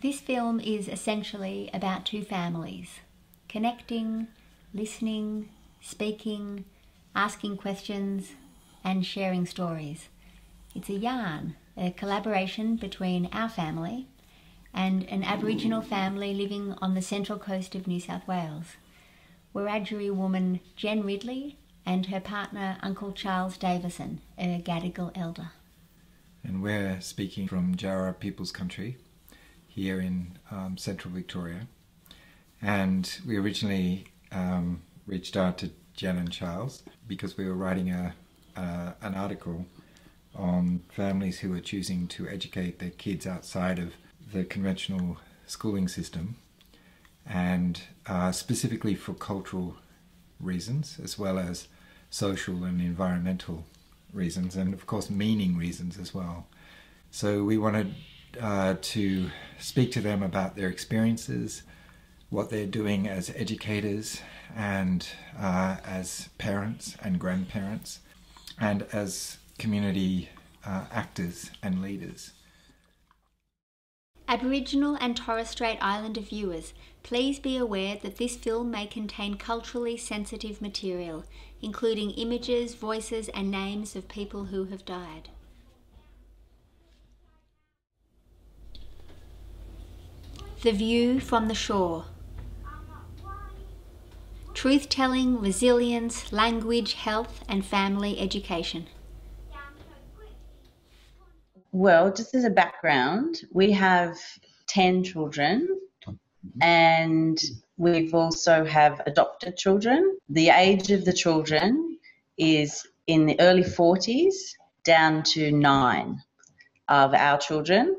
This film is essentially about two families connecting, listening, speaking, asking questions, and sharing stories. It's a yarn, a collaboration between our family and an Aboriginal family living on the central coast of New South Wales. Wiradjuri woman Jen Ridley and her partner Uncle Charles Davison, a Gadigal elder. And we're speaking from Djaara People's Country here in um, central Victoria. And we originally um, reached out to Jen and Charles because we were writing a, an article on families who are choosing to educate their kids outside of the conventional schooling system and uh, specifically for cultural reasons as well as social and environmental reasons and of course meaning reasons as well. So we wanted uh, to speak to them about their experiences, what they're doing as educators and uh, as parents and grandparents, and as community uh, actors and leaders. Aboriginal and Torres Strait Islander viewers, please be aware that this film may contain culturally sensitive material, including images, voices, and names of people who have died. The View from the Shore Truth telling, resilience, language, health, and family education. Well, just as a background, we have 10 children and we've also have adopted children. The age of the children is in the early 40s down to nine of our children.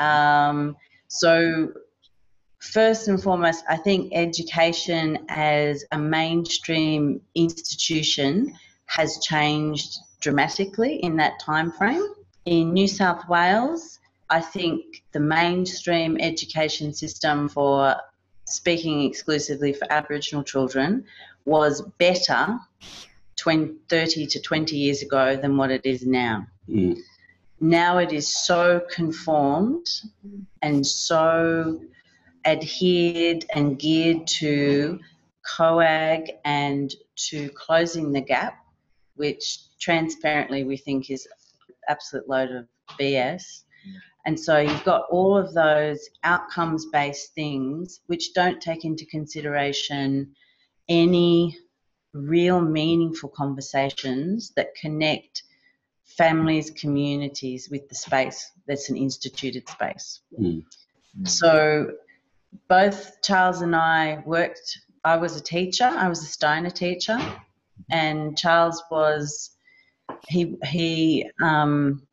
Um, so first and foremost, I think education as a mainstream institution has changed dramatically in that time frame. In New South Wales, I think the mainstream education system for speaking exclusively for Aboriginal children was better 20, 30 to 20 years ago than what it is now. Mm. Now it is so conformed and so adhered and geared to COAG and to closing the gap, which transparently we think is absolute load of BS. And so you've got all of those outcomes based things which don't take into consideration any real meaningful conversations that connect families, communities with the space that's an instituted space. Mm. So both Charles and I worked. I was a teacher. I was a Steiner teacher, and Charles was he he um,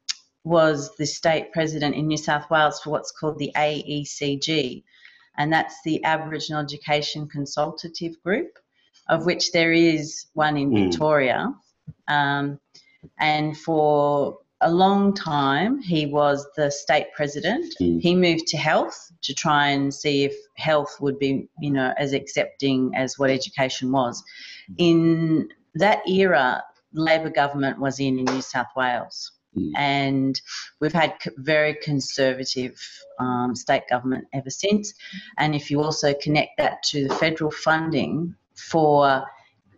was the state president in New South Wales for what's called the AECG, and that's the Aboriginal Education Consultative Group, of which there is one in mm. Victoria. Um, and for a long time, he was the state president. Mm. He moved to health to try and see if health would be, you know, as accepting as what education was. In that era, Labor government was in in New South Wales. Mm. And we've had very conservative um, state government ever since. And if you also connect that to the federal funding for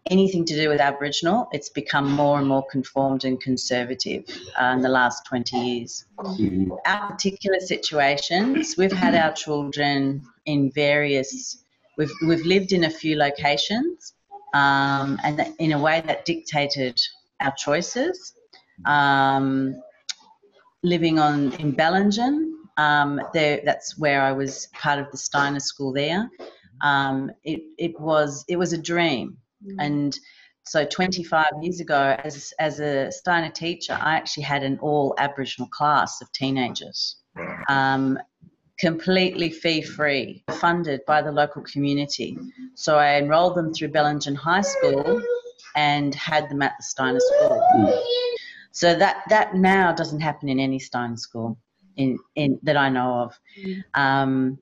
anything to do with Aboriginal, it's become more and more conformed and conservative uh, in the last 20 years. Mm-hmm. Our particular situations, we've had our children in various, we've, we've lived in a few locations, um, and in a way that dictated our choices. Um, living on in Bellingen, um, there, that's where I was part of the Steiner School there. Um, it, it was it was a dream Mm. And so 25 years ago, as, as a Steiner teacher, I actually had an all Aboriginal class of teenagers, um, completely fee free, funded by the local community. So I enrolled them through Bellingen High School and had them at the Steiner School. Mm. So that, that now doesn't happen in any Steiner school in, in, that I know of. Mm. Um,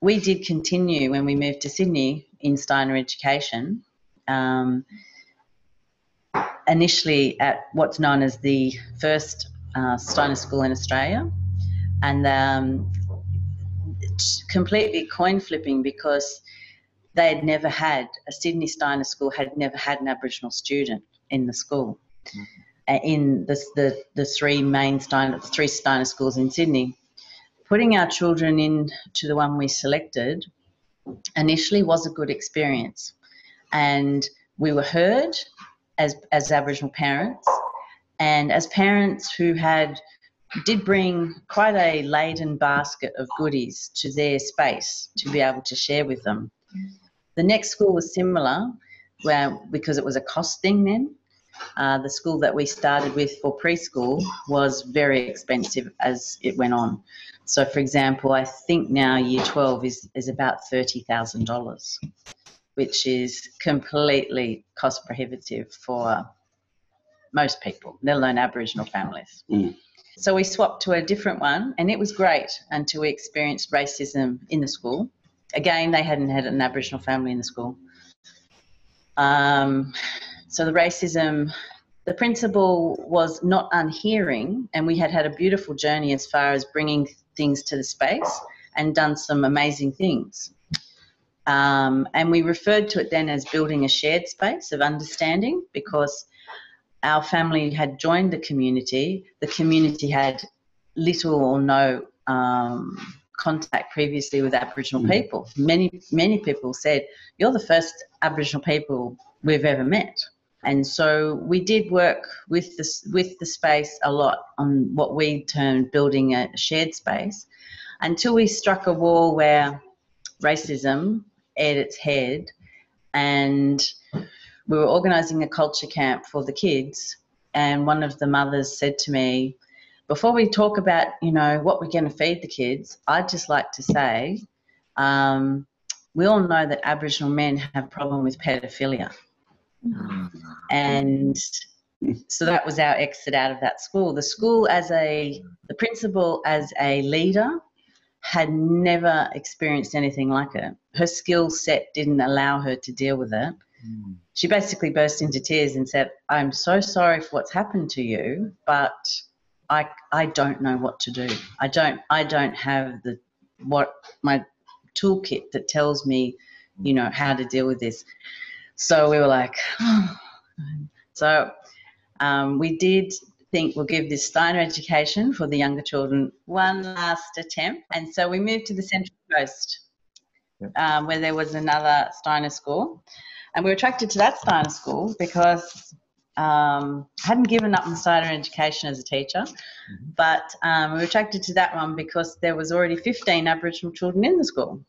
we did continue when we moved to Sydney in Steiner education um, initially at what's known as the first uh, Steiner School in Australia, and um, completely coin flipping because they had never had a Sydney Steiner school had never had an Aboriginal student in the school. Mm-hmm. In the, the, the three main Steiner, three Steiner schools in Sydney, putting our children in to the one we selected initially was a good experience, and we were heard as as Aboriginal parents, and as parents who had did bring quite a laden basket of goodies to their space to be able to share with them. The next school was similar, where because it was a cost thing then. Uh, the school that we started with for preschool was very expensive as it went on. So, for example, I think now year 12 is, is about $30,000, which is completely cost prohibitive for most people, let alone Aboriginal families. Mm. So we swapped to a different one, and it was great until we experienced racism in the school. Again, they hadn't had an Aboriginal family in the school. Um, so the racism, the principal was not unhearing, and we had had a beautiful journey as far as bringing things to the space and done some amazing things. Um, and we referred to it then as building a shared space of understanding because our family had joined the community, the community had little or no um, contact previously with Aboriginal mm. people. Many many people said, "You're the first Aboriginal people we've ever met." And so we did work with the with the space a lot on what we termed building a shared space, until we struck a wall where racism at its head, and we were organising a culture camp for the kids, and one of the mothers said to me, before we talk about, you know, what we're going to feed the kids, I'd just like to say, um, we all know that Aboriginal men have a problem with pedophilia. And so that was our exit out of that school. The school, as a, the principal, as a leader, had never experienced anything like it. Her skill set didn't allow her to deal with it. Mm. She basically burst into tears and said, I'm so sorry for what's happened to you, but I, I don't know what to do. I don't I don't have the what my toolkit that tells me, you know, how to deal with this. So we were like, oh. so um, we did think we'll give this Steiner education for the younger children one last attempt. And so we moved to the Central Coast, yep. um, where there was another Steiner school. And we were attracted to that Steiner school because um, hadn't given up on Steiner education as a teacher, mm-hmm. but um, we were attracted to that one because there was already 15 Aboriginal children in the school.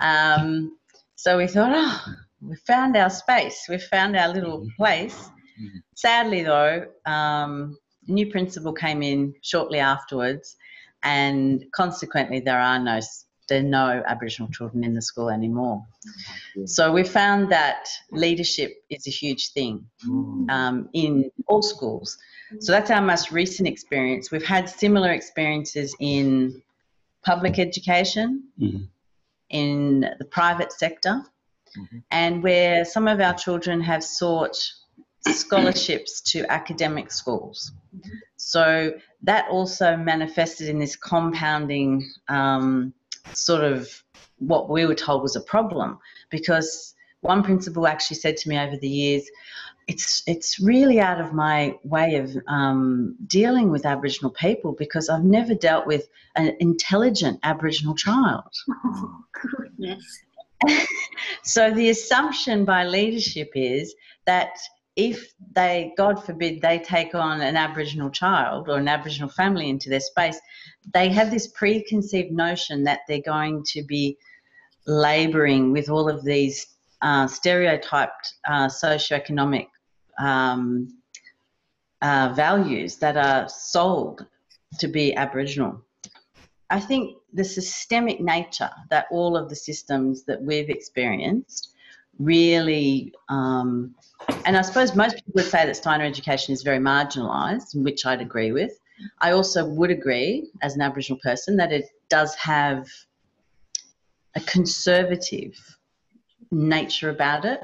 Um, so we thought, oh, we found our space, we found our little mm-hmm. place. Mm-hmm. Sadly, though, um, new principal came in shortly afterwards, and consequently, there are no there are no Aboriginal children in the school anymore. So we found that leadership is a huge thing mm. um, in all schools. So that's our most recent experience. We've had similar experiences in public education, mm-hmm. in the private sector, mm-hmm. and where some of our children have sought scholarships to academic schools. So that also manifested in this compounding um, sort of what we were told was a problem because one principal actually said to me over the years, it's it's really out of my way of um, dealing with Aboriginal people because I've never dealt with an intelligent Aboriginal child. Oh goodness! so the assumption by leadership is that if they, God forbid, they take on an Aboriginal child or an Aboriginal family into their space, they have this preconceived notion that they're going to be labouring with all of these uh, stereotyped uh, socioeconomic um, uh, values that are sold to be Aboriginal. I think the systemic nature that all of the systems that we've experienced really, um, and I suppose most people would say that Steiner education is very marginalised, which I'd agree with. I also would agree, as an Aboriginal person, that it does have a conservative nature about it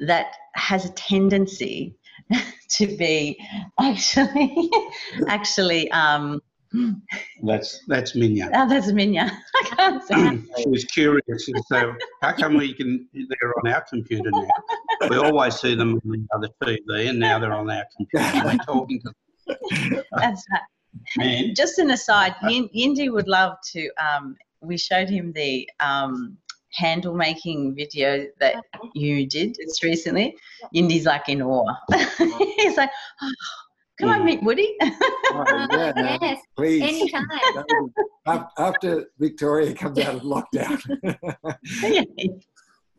that has a tendency to be actually actually um, That's that's Minya. Oh, that's Minya. I can't say. she was curious and so how come we can they're on our computer now? We always see them on the other TV and now they're on our computer. We're talking to them. That's right. man. Just an aside, Yin- Yindi would love to. Um, we showed him the um, handle making video that you did just recently. Yindi's like in awe. He's like, oh, "Can I meet Woody?" Oh, yeah, no, yes, please. anytime. After Victoria comes out of lockdown.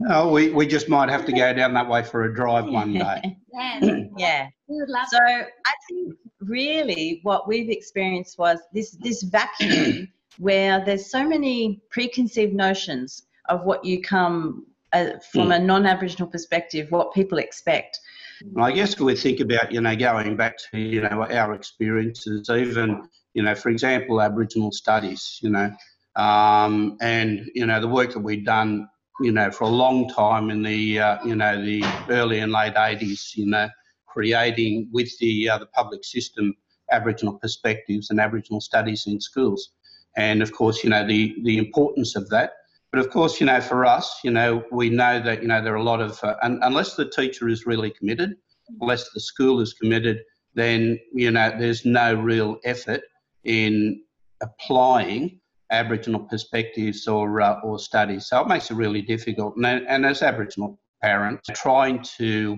Oh, we, we just might have to go down that way for a drive one day. Yes, yeah. we would So I think really what we've experienced was this this vacuum where there's so many preconceived notions of what you come uh, from a non-Aboriginal perspective, what people expect. And I guess we think about, you know, going back to, you know, our experiences, even, you know, for example, Aboriginal studies, you know, um, and, you know, the work that we've done, you know, for a long time in the, uh, you know, the early and late 80s, you know, creating with the, uh, the public system Aboriginal perspectives and Aboriginal studies in schools. And of course, you know, the, the importance of that. But of course, you know, for us, you know, we know that, you know, there are a lot of, uh, un- unless the teacher is really committed, unless the school is committed, then, you know, there's no real effort in applying Aboriginal perspectives or, uh, or studies. So it makes it really difficult. And, and as Aboriginal parents, trying to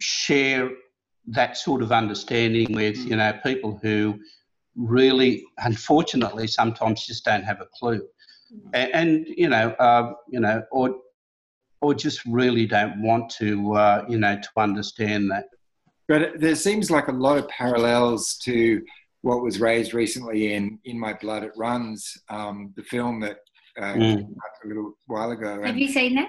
share that sort of understanding with, you know, people who really, unfortunately, sometimes just don't have a clue. And, and you know, uh, you know, or or just really don't want to, uh, you know, to understand that. But there seems like a lot of parallels to what was raised recently in In My Blood It Runs, um, the film that uh, Mm. came out a little while ago. Have And, you seen that?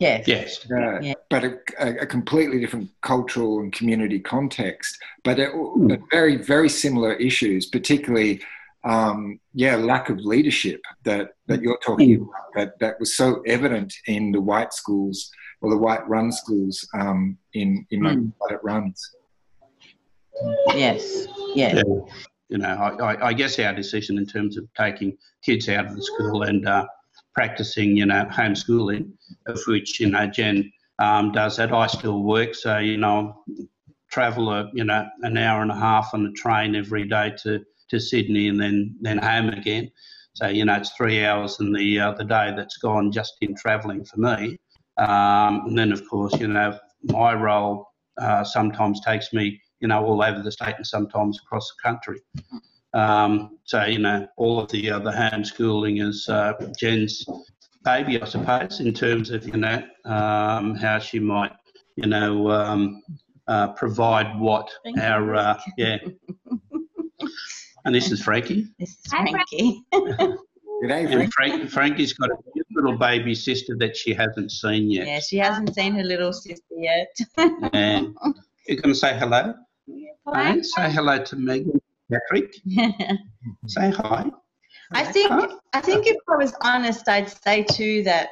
Yes. Yes. uh, Yeah. But a, a, a completely different cultural and community context, but it, Mm. but very, very similar issues, particularly, um, yeah, lack of leadership that, that you're talking Mm. about, that, that was so evident in the white schools or the white run schools um, in, in My Mm. Blood It Runs. Yes. Yes. Yeah. You know, I, I, I guess our decision in terms of taking kids out of the school and uh, practicing, you know, homeschooling, of which, you know, Jen um, does that. I still work, so, you know, travel, a, you know, an hour and a half on the train every day to, to Sydney and then, then home again. So, you know, it's three hours in the, uh, the day that's gone just in travelling for me. Um, and then, of course, you know, my role uh, sometimes takes me, you know, all over the state and sometimes across the country. Um, so, you know, all of the other homeschooling is uh, Jen's baby, I suppose, in terms of, you know, um, how she might, you know, um, uh, provide what Thank our, uh, yeah. And this is Frankie. This is Hi, Frankie. G'day, Frank. And Frank, Frankie's got a cute little baby sister that she hasn't seen yet. Yeah, she hasn't seen her little sister yet. And you're going to say hello? Hello? Hey, say hello to Megan. Patrick, say hi. I think I think if I was honest, I'd say too that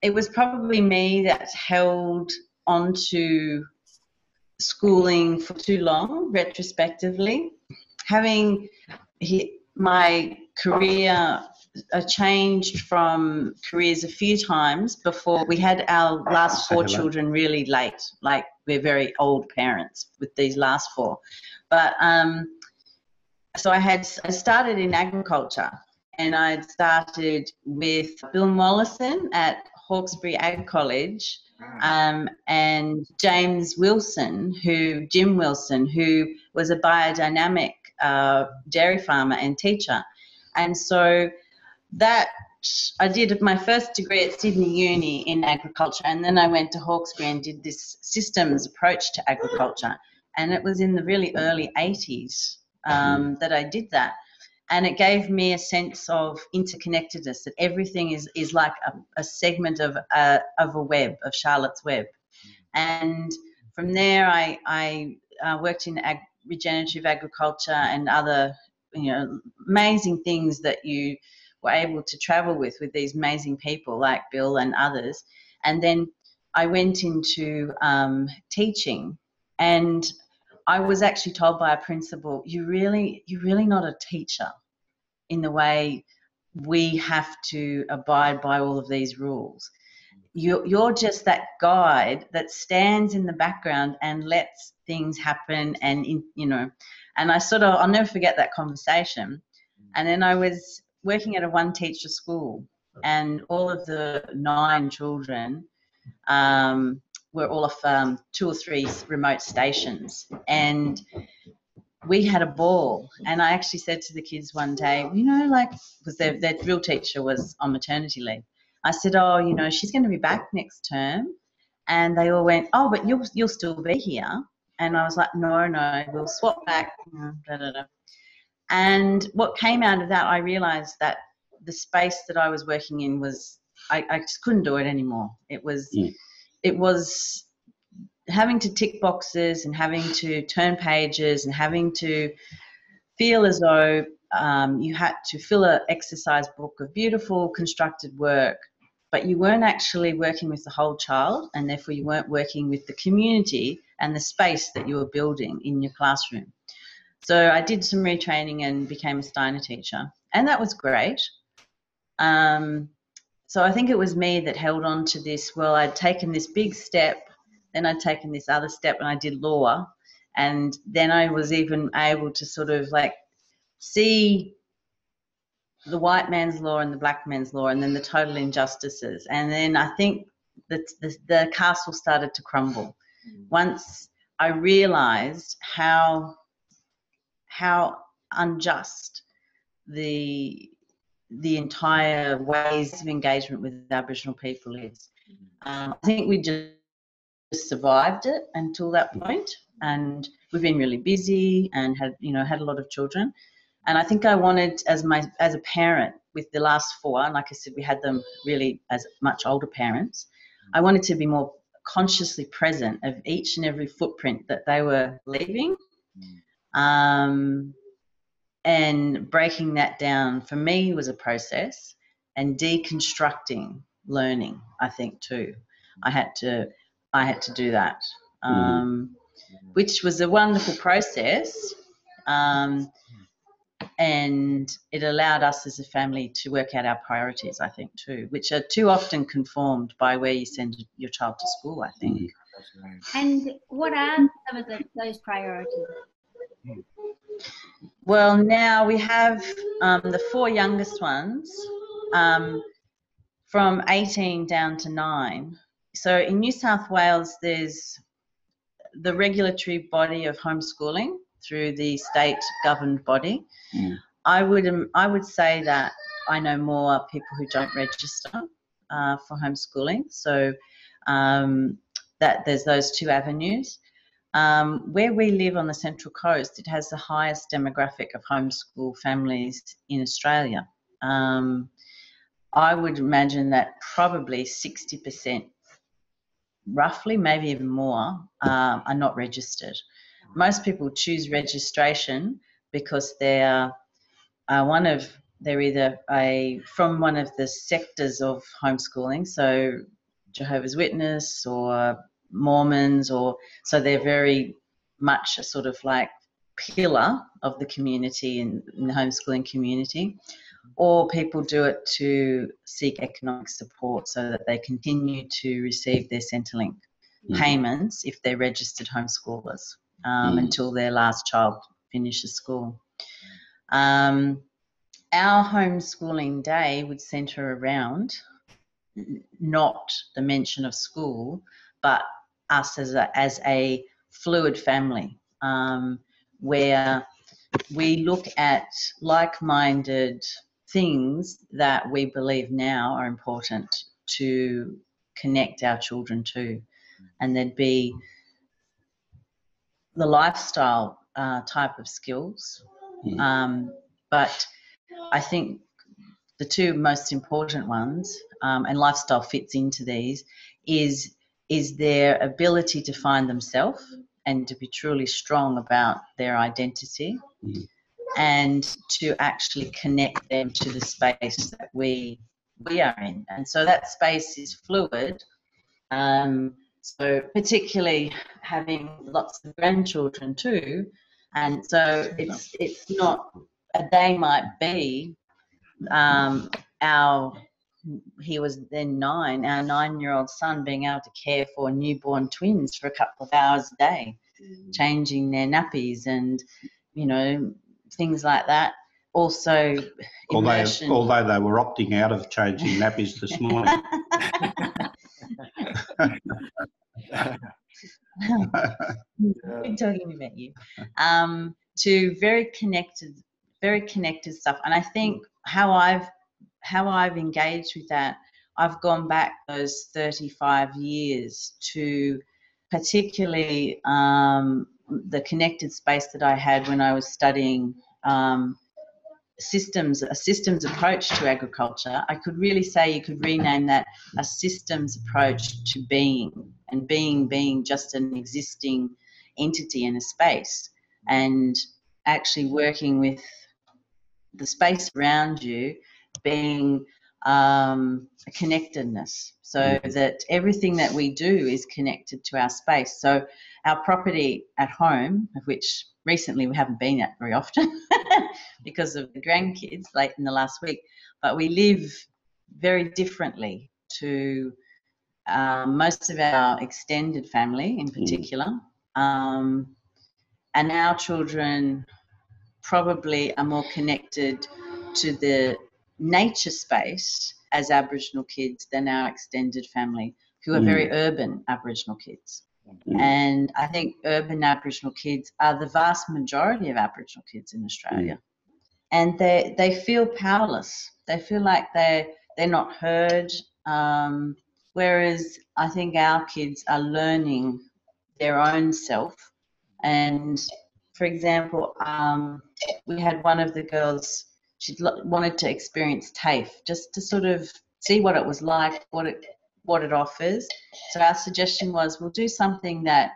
it was probably me that held onto schooling for too long, retrospectively. Having he, my career uh, changed from careers a few times before we had our last four children really late. Like we're very old parents with these last four, but um, so I had I started in agriculture and I started with Bill Mollison at Hawkesbury Ag College um, and James Wilson, who Jim Wilson, who was a biodynamic uh, dairy farmer and teacher, and so that I did my first degree at Sydney Uni in agriculture, and then I went to Hawkesbury and did this systems approach to agriculture, and it was in the really early 80s um, that I did that. And it gave me a sense of interconnectedness that everything is, is like a, a segment of a, of a web, of Charlotte's Web. And from there, I, I uh, worked in ag- regenerative agriculture and other you know, amazing things that you were able to travel with, with these amazing people like Bill and others. And then I went into um, teaching. And I was actually told by a principal, you really, you're really not a teacher in the way we have to abide by all of these rules. You're, you're just that guide that stands in the background and lets things happen and, in, you know, and I sort of, I'll never forget that conversation. And then I was working at a one teacher school and all of the nine children um, were all off um, two or three remote stations. And we had a ball. And I actually said to the kids one day, you know, like, because their, their drill teacher was on maternity leave. I said, oh, you know, she's going to be back next term. And they all went, oh, but you'll, you'll still be here. And I was like, no, no, we'll swap back. Da, da, da. And what came out of that, I realized that the space that I was working in was, I, I just couldn't do it anymore. It was, Mm. it was having to tick boxes and having to turn pages and having to feel as though um, you had to fill an exercise book of beautiful constructed work, but you weren't actually working with the whole child, and therefore you weren't working with the community and the space that you were building in your classroom. So I did some retraining and became a Steiner teacher, and that was great. Um, so I think it was me that held on to this. Well, I'd taken this big step, then I'd taken this other step, and I did law, and then I was even able to sort of like see the white man's law and the black man's law, and then the total injustices, and then I think that the, the castle started to crumble once I realised how how unjust the the entire ways of engagement with Aboriginal people is. Um, I think we just survived it until that point, and we've been really busy and had you know had a lot of children. And I think I wanted, as my as a parent, with the last four, and like I said, we had them really as much older parents. I wanted to be more consciously present of each and every footprint that they were leaving. Um, and breaking that down for me was a process and deconstructing learning i think too i had to i had to do that um, which was a wonderful process um, and it allowed us as a family to work out our priorities i think too which are too often conformed by where you send your child to school i think And what are some of the, those priorities? Well, now we have um, the four youngest ones um, from 18 down to 9. So in New South Wales, there's the regulatory body of homeschooling through the state governed body. Mm. I would um, I would say that I know more people who don't register uh, for homeschooling. So um, that there's those two avenues. Um, where we live on the Central Coast, it has the highest demographic of homeschool families in Australia. Um, I would imagine that probably 60%, roughly, maybe even more, um, are not registered. Most people choose registration because they're uh, one of they're either a from one of the sectors of homeschooling, so Jehovah's Witness or Mormons, or so they're very much a sort of like pillar of the community in, in the homeschooling community, or people do it to seek economic support so that they continue to receive their Centrelink Mhm. payments if they're registered homeschoolers um, Mm. until their last child finishes school. Um, our homeschooling day would centre around not the mention of school, but us as a, as a fluid family um, where we look at like minded things that we believe now are important to connect our children to. And there'd be the lifestyle uh, type of skills. Mm. Um, but I think the two most important ones, um, and lifestyle fits into these, is is their ability to find themselves and to be truly strong about their identity, Mhm. and to actually connect them to the space that we we are in. And so that space is fluid. Um, So, particularly having lots of grandchildren too, and so it's it's not a day might be um, our he was then nine, our nine year old son being able to care for newborn twins for a couple of hours a day, changing their nappies and, you know, things like that. Also, Although, immersion. although they were opting out of changing nappies this morning. Good talking about you. Um, to very connected, very connected stuff. And I think how I've how I've engaged with that, I've gone back those 35 years to particularly um, the connected space that I had when I was studying um, systems, a systems approach to agriculture. I could really say you could rename that a systems approach to being, and being being just an existing entity in a space, and actually working with the space around you being um, a connectedness so that everything that we do is connected to our space. So our property at home, of which recently we haven't been at very often because of the grandkids late in the last week, but we live very differently to um, most of our extended family in particular. Um, and our children probably are more connected to the nature space as Aboriginal kids than our extended family, who are very urban Aboriginal kids. Mm. And I think urban Aboriginal kids are the vast majority of Aboriginal kids in Australia. And they, they feel powerless. They feel like they're, they're not heard. Um, whereas I think our kids are learning their own self. And for example, um, we had one of the girls she wanted to experience TAFE just to sort of see what it was like, what it what it offers. So our suggestion was we'll do something that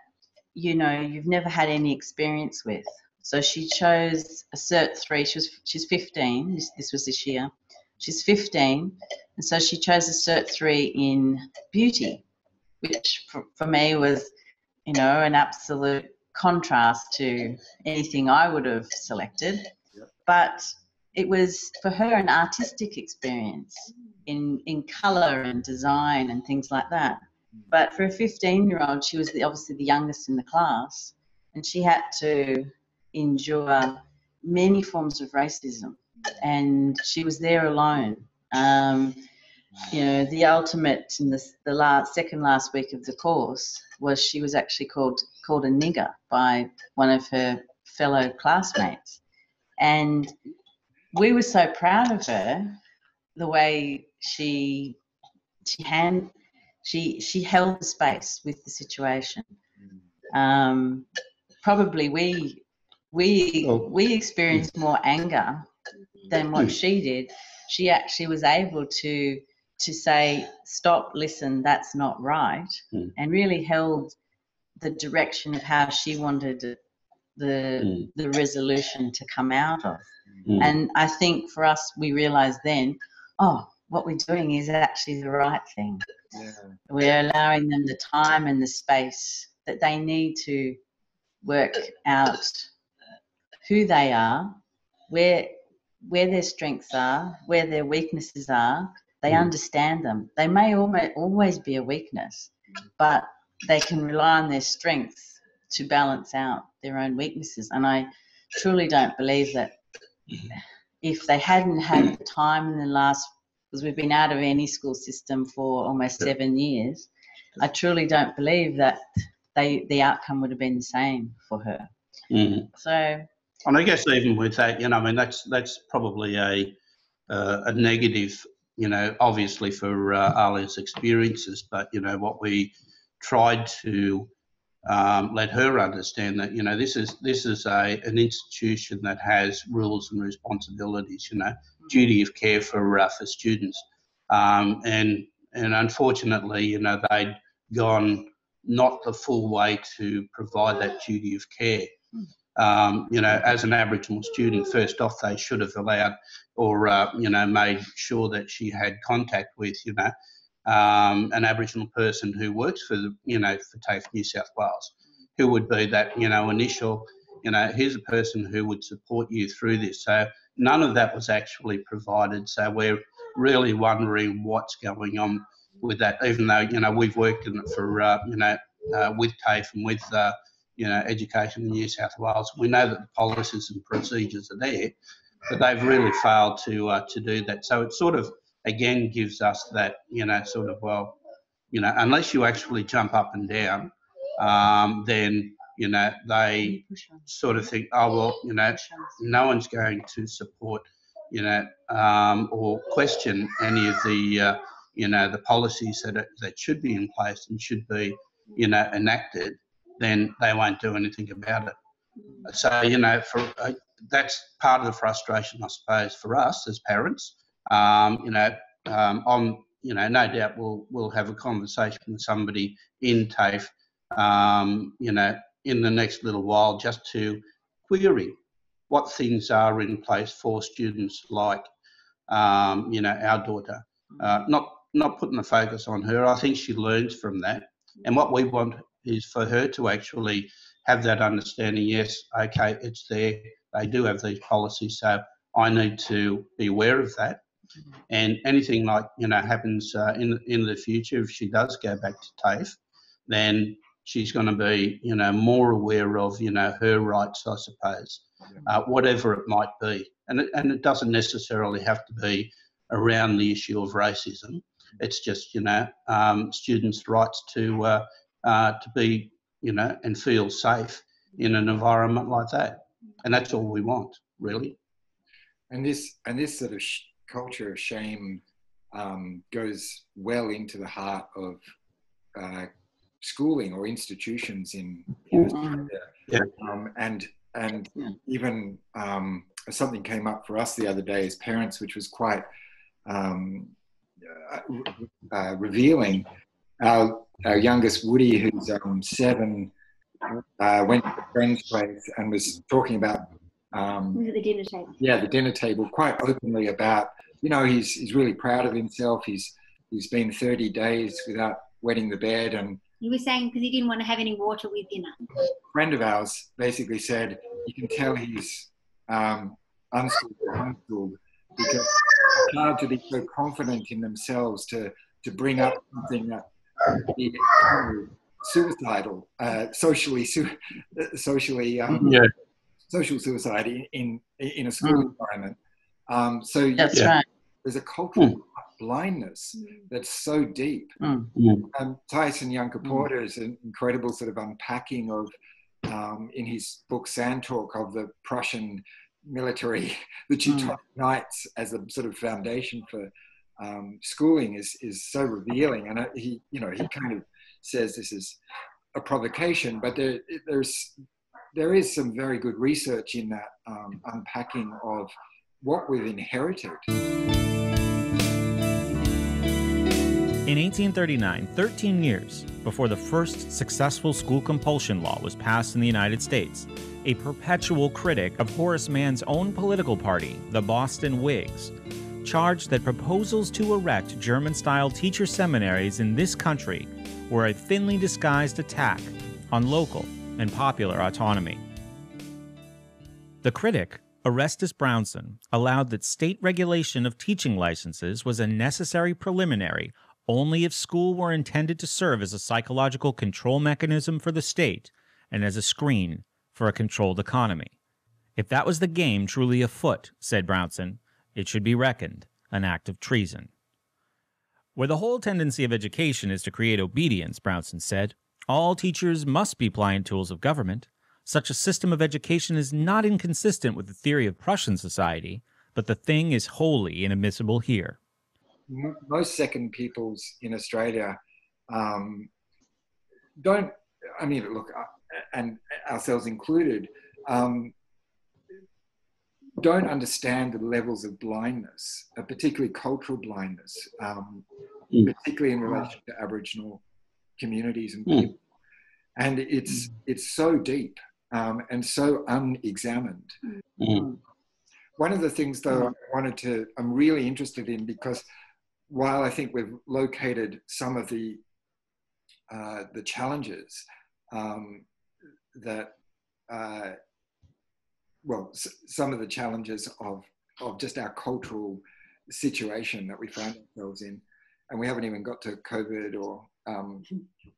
you know you've never had any experience with. So she chose a Cert three. She was she's 15. This, this was this year. She's 15, and so she chose a Cert three in beauty, which for, for me was you know an absolute contrast to anything I would have selected. But it was for her an artistic experience in in color and design and things like that. But for a 15 year old, she was the, obviously the youngest in the class, and she had to endure many forms of racism, and she was there alone. Um, you know, the ultimate in the, the last, second last week of the course was she was actually called called a nigger by one of her fellow classmates, and we were so proud of her, the way she she hand she she held the space with the situation. Um, probably we we Oh. we experienced more anger than what she did. She actually was able to to say, "Stop! Listen, that's not right," Mm. and really held the direction of how she wanted the Mm. the resolution to come out of. Mm. And I think for us, we realised then, oh, what we're doing is actually the right thing. Yeah. We're allowing them the time and the space that they need to work out who they are, where where their strengths are, where their weaknesses are. They Mm. understand them. They may almo- always be a weakness, but they can rely on their strengths to balance out their own weaknesses. And I truly don't believe that if they hadn't had the time in the last, because we've been out of any school system for almost seven years, I truly don't believe that they the outcome would have been the same for her. Mm. So And I guess even with that, you know, I mean, that's that's probably a uh, a negative, you know, obviously for uh, Alia's experiences, but you know what we tried to um, let her understand that you know this is this is a an institution that has rules and responsibilities, you know, duty of care for uh, for students, um, and and unfortunately, you know, they'd gone not the full way to provide that duty of care um, you know, as an Aboriginal student, first off, they should have allowed or, uh, you know, made sure that she had contact with, you know, um, an Aboriginal person who works for the, you know for TAFE New South Wales, who would be that you know initial you know here's a person who would support you through this. So none of that was actually provided. So we're really wondering what's going on with that. Even though you know we've worked in it for uh, you know uh, with TAFE and with uh, you know education in New South Wales, we know that the policies and procedures are there, but they've really failed to uh, to do that. So it sort of again gives us that you know sort of well, you know, unless you actually jump up and down, um, then you know they sort of think, oh well, you know, no one's going to support, you know, um, or question any of the uh, you know the policies that that should be in place and should be you know enacted, then they won't do anything about it. So you know, for uh, that's part of the frustration, I suppose, for us as parents. Um, you know, um, on you know, no doubt we'll we'll have a conversation with somebody in TAFE, um, you know, in the next little while, just to query what things are in place for students like, um, you know, our daughter. Uh, not not putting the focus on her. I think she learns from that, and what we want is for her to actually have that understanding. Yes, okay, it's there. They do have these policies, so I need to be aware of that. And anything like you know happens uh, in in the future, if she does go back to TAFE, then she's going to be you know more aware of you know her rights, I suppose, uh, whatever it might be. And it, and it doesn't necessarily have to be around the issue of racism. It's just you know um, students' rights to uh, uh, to be you know and feel safe in an environment like that, and that's all we want really. And this and this sort of sh- culture of shame um, goes well into the heart of uh, schooling or institutions in, in Australia. Yeah. Um, and and even um, something came up for us the other day as parents, which was quite um, uh, uh, revealing. Our, our youngest Woody, who's um, seven, uh, went to a friend's place and was talking about um, the dinner table. Yeah, the dinner table, quite openly about. You know, he's he's really proud of himself. He's he's been 30 days without wetting the bed, and he was saying because he didn't want to have any water with dinner. A friend of ours basically said you can tell he's um, unschooled, unschooled because it's hard to be so confident in themselves to to bring up something that suicidal, uh, socially, su- socially, um, yeah social suicide in in, in a school mm. environment. Um, so that's yeah. right. There's a cultural mm. blindness that's so deep. Mm. Um, Tyson Yunkaporta Porter is an incredible sort of unpacking of um, in his book Sand Talk of the Prussian military, the Teutonic Knights as a sort of foundation for um, schooling is is so revealing. And uh, he, you know, he kind of says this is a provocation, but there, there's there is some very good research in that um, unpacking of what we've inherited. In 1839, 13 years before the first successful school compulsion law was passed in the United States, a perpetual critic of Horace Mann's own political party, the Boston Whigs, charged that proposals to erect German style teacher seminaries in this country were a thinly disguised attack on local and popular autonomy. The critic, Orestes Brownson, allowed that state regulation of teaching licenses was a necessary preliminary only if school were intended to serve as a psychological control mechanism for the state and as a screen for a controlled economy. If that was the game truly afoot, said Brownson, it should be reckoned an act of treason. Where the whole tendency of education is to create obedience, Brownson said, all teachers must be pliant tools of government. Such a system of education is not inconsistent with the theory of Prussian society, but the thing is wholly inadmissible here. Most second peoples in Australia um, don't, I mean, look, uh, and ourselves included, um, don't understand the levels of blindness, uh, particularly cultural blindness, um, mm. particularly in relation to Aboriginal communities and hmm. people. Mm. And it's mm. it's so deep um, and so unexamined. Mm. One of the things, though, I wanted to, I'm really interested in because while I think we've located some of the uh, the challenges um, that, uh, well, s- some of the challenges of of just our cultural situation that we find ourselves in, and we haven't even got to COVID or um,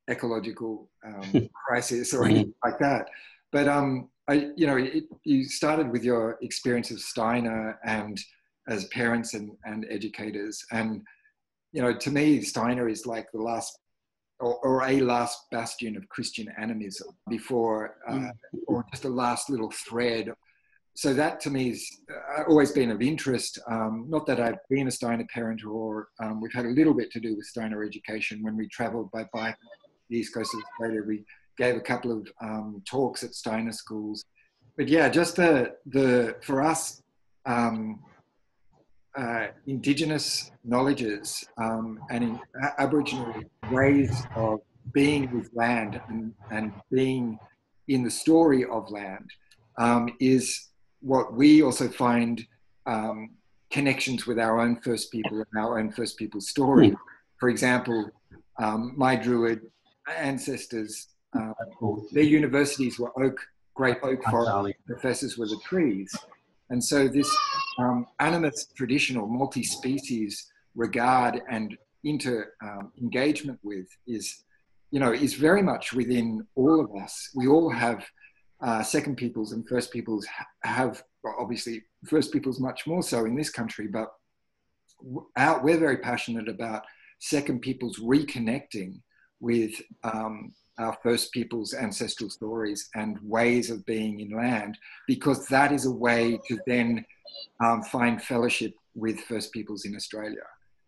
ecological um, crisis or anything like that. But um, I, you know, it, you started with your experience of Steiner and as parents and, and educators, and you know, to me, Steiner is like the last or, or a last bastion of Christian animism before, uh, or just a last little thread so that to me has uh, always been of interest. Um, not that I've been a Steiner parent or um, we've had a little bit to do with Steiner education when we travelled by bike the east coast of Australia. We gave a couple of um, talks at Steiner schools. But yeah, just the, the for us, um, uh, indigenous knowledges um, and in, Aboriginal ways of being with land and, and being in the story of land um, is what we also find um, connections with our own First People and our own First People story. Mm. For example, um, my Druid ancestors, uh, their universities were oak, great oak forest professors were the trees. And so this um, animist traditional multi-species regard and inter um, engagement with is, you know, is very much within all of us. We all have uh, second peoples and first peoples have well, obviously first peoples much more so in this country, but out, we're very passionate about second peoples reconnecting with um, our first people's ancestral stories and ways of being in land, because that is a way to then um, find fellowship with first peoples in Australia.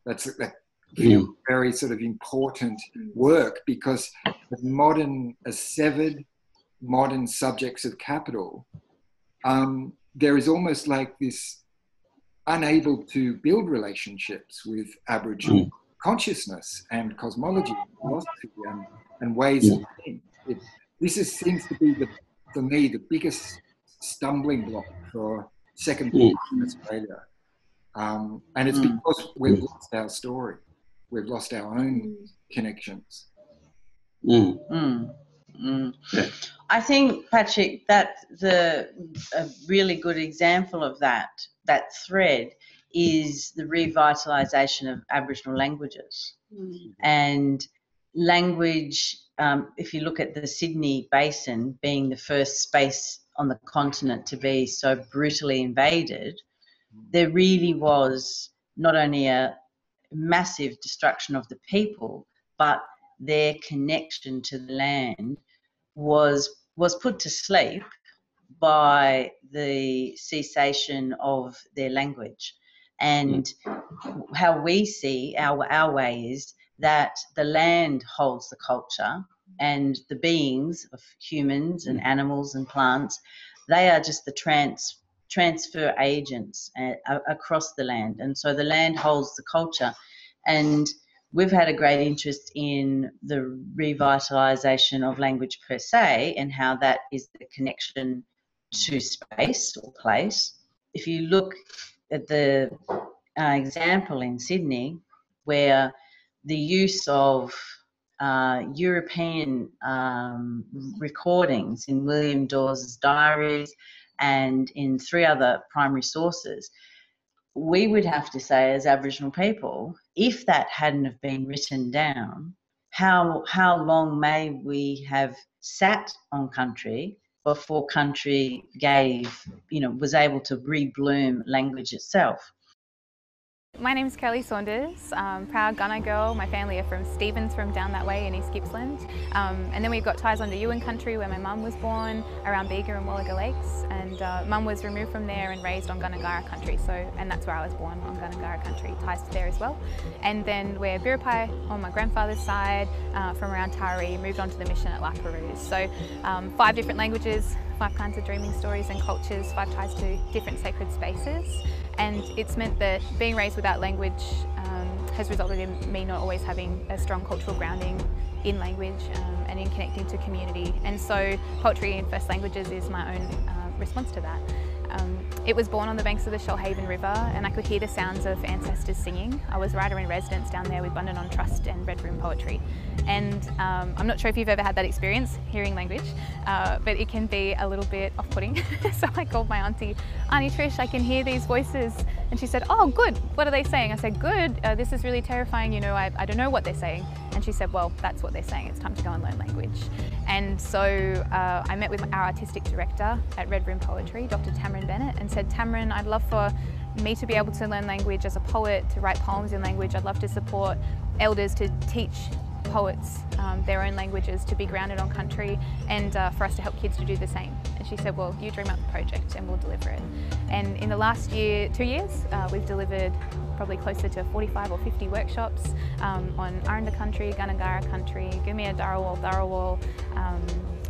That's that mm. very sort of important work because modern, as severed modern subjects of capital, um, there is almost like this unable to build relationships with Aboriginal mm. consciousness and cosmology, and philosophy, and, and ways yeah. of being. It, this is, seems to be, the, for me, the biggest stumbling block for second mm. in Australia. Um, and it's mm. because we've lost our story. We've lost our own mm. connections. Mm. Mm. Yeah. I think, Patrick, that the a really good example of that that thread is the revitalisation of Aboriginal languages mm. and language. Um, if you look at the Sydney Basin being the first space on the continent to be so brutally invaded, there really was not only a massive destruction of the people, but their connection to the land was was put to sleep by the cessation of their language. And how we see our, our way is that the land holds the culture and the beings of humans and animals and plants, they are just the trans, transfer agents uh, across the land. And so the land holds the culture. And we've had a great interest in the revitalisation of language per se and how that is the connection to space or place. If you look at the uh, example in Sydney, where the use of uh, European um, recordings in William Dawes's diaries and in three other primary sources, we would have to say as Aboriginal people if that hadn't have been written down, how how long may we have sat on country before country gave, you know, was able to rebloom language itself? My name is Kirli Saunders, um, proud Gunai girl. My family are from Stevens, from down that way in East Gippsland. Um, and then we've got ties onto Yuin country where my mum was born, around Bega and Wallaga Lakes. And uh, mum was removed from there and raised on Gundungurra country. So, and that's where I was born, on Gundungurra country, ties to there as well. And then we're Biripi on my grandfather's side, uh, from around Taree, moved on to the mission at La Perouse. So um, five different languages, five kinds of dreaming stories and cultures, five ties to different sacred spaces and it's meant that being raised without language um, has resulted in me not always having a strong cultural grounding in language um, and in connecting to community and so poetry in first languages is my own uh, response to that. Um, It was born on the banks of the Shoalhaven River and I could hear the sounds of ancestors singing. I was writer in residence down there with Bundanon Trust and Red Room Poetry. And um, I'm not sure if you've ever had that experience, hearing language, uh, but it can be a little bit off-putting. so I called my auntie, Auntie Trish, I can hear these voices. And she said, oh, good, what are they saying? I said, good, uh, this is really terrifying, you know, I, I don't know what they're saying. And she said, well, that's what they're saying, it's time to go and learn language. And so uh, I met with our artistic director at Red Room Poetry, Dr. Tamryn Bennett, and said, Tamryn, I'd love for me to be able to learn language as a poet, to write poems in language. I'd love to support elders to teach poets um, their own languages to be grounded on country and uh, for us to help kids to do the same. And she said, well, you dream up the project and we'll deliver it. And in the last year, two years, uh, we've delivered probably closer to 45 or 50 workshops um, on Aranda country, Gundungurra country, Gumia Darawal, Darawal, um,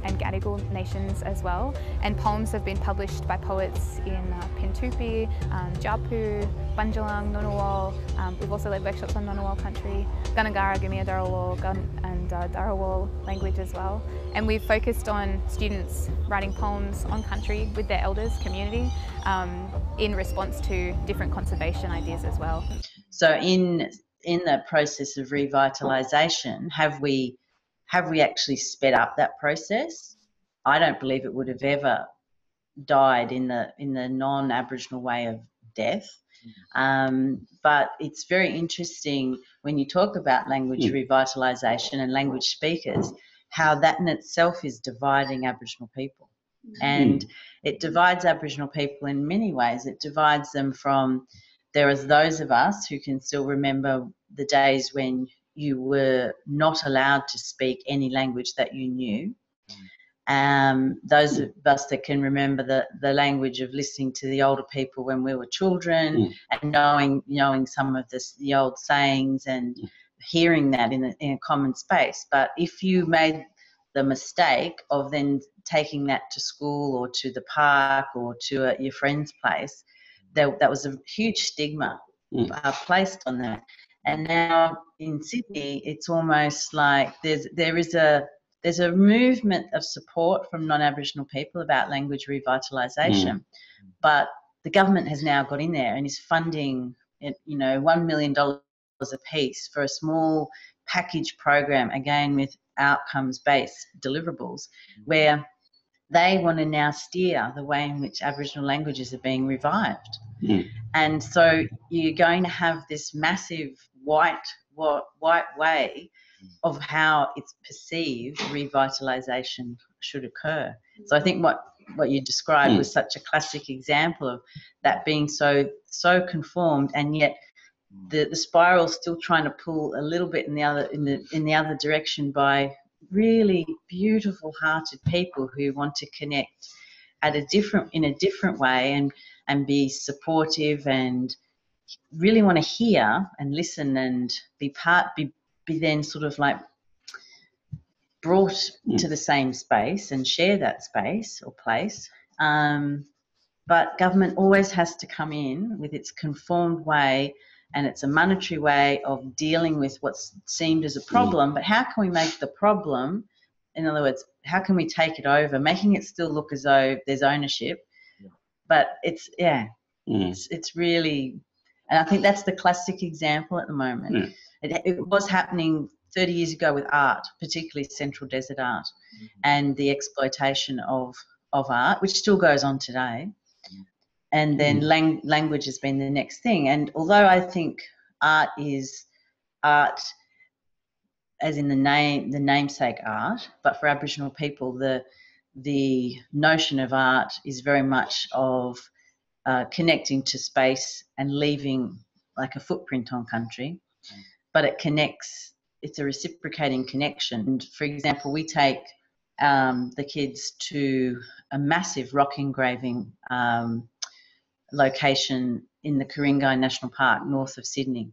and Gadigal nations as well. And poems have been published by poets in uh, Pintupi, um, Japu, Bunjalung, Ngunnawal. Um, we've also led workshops on Ngunnawal country, Gundungurra, Gumia Darawal, Gun and uh, Darawal language as well. And we've focused on students writing poems on country with their elders, community, um, in response to different conservation ideas as well. So in in the process of revitalisation, have we have we actually sped up that process? I don't believe it would have ever died in the in the non-Aboriginal way of death. Um, but it's very interesting when you talk about language Mm. revitalisation and language speakers, how that in itself is dividing Aboriginal people. And it divides Aboriginal people in many ways. It divides them from there there is those of us who can still remember the days when you were not allowed to speak any language that you knew. Um, those of us that can remember the, the language of listening to the older people when we were children Mm. and knowing knowing some of this, the old sayings and Mm. hearing that in a, in a common space. But if you made the mistake of then taking that to school or to the park or to a, your friend's place, there, that was a huge stigma Mm. uh, placed on that. And now in Sydney, it's almost like there's there is a there's a movement of support from non-Aboriginal people about language revitalisation, but the government has now got in there and is funding it, you know one million dollars a piece for a small package program again with outcomes-based deliverables, where they want to now steer the way in which Aboriginal languages are being revived. Mm. And so you're going to have this massive white, white, white way mm. of how it's perceived revitalisation should occur. So I think mm. what, what you described Mm. was such a classic example of that being so so conformed and yet mm. the, the spiral still trying to pull a little bit in the other in the in the other direction by really beautiful hearted people who want to connect at a different in a different way and and be supportive and really want to hear and listen and be part be be then sort of like brought Mm. to the same space and share that space or place. Um, but government always has to come in with its conformed way and it's a monetary way of dealing with what's seemed as a problem. But how can we make the problem in other words how can we take it over making it still look as though there's ownership? But it's yeah Mm. it's, it's really and i think that's the classic example at the moment. Yeah. it, it was happening 30 years ago with art particularly central desert art and the exploitation of of art which still goes on today. And then Mm. lang- language has been the next thing. And although i think art is art as in the name the namesake art but for aboriginal people the the notion of art is very much of uh, connecting to space and leaving like a footprint on country but it connects it's a reciprocating connection and for example we take um, the kids to a massive rock engraving um, location in the Ku-ring-gai National Park north of Sydney.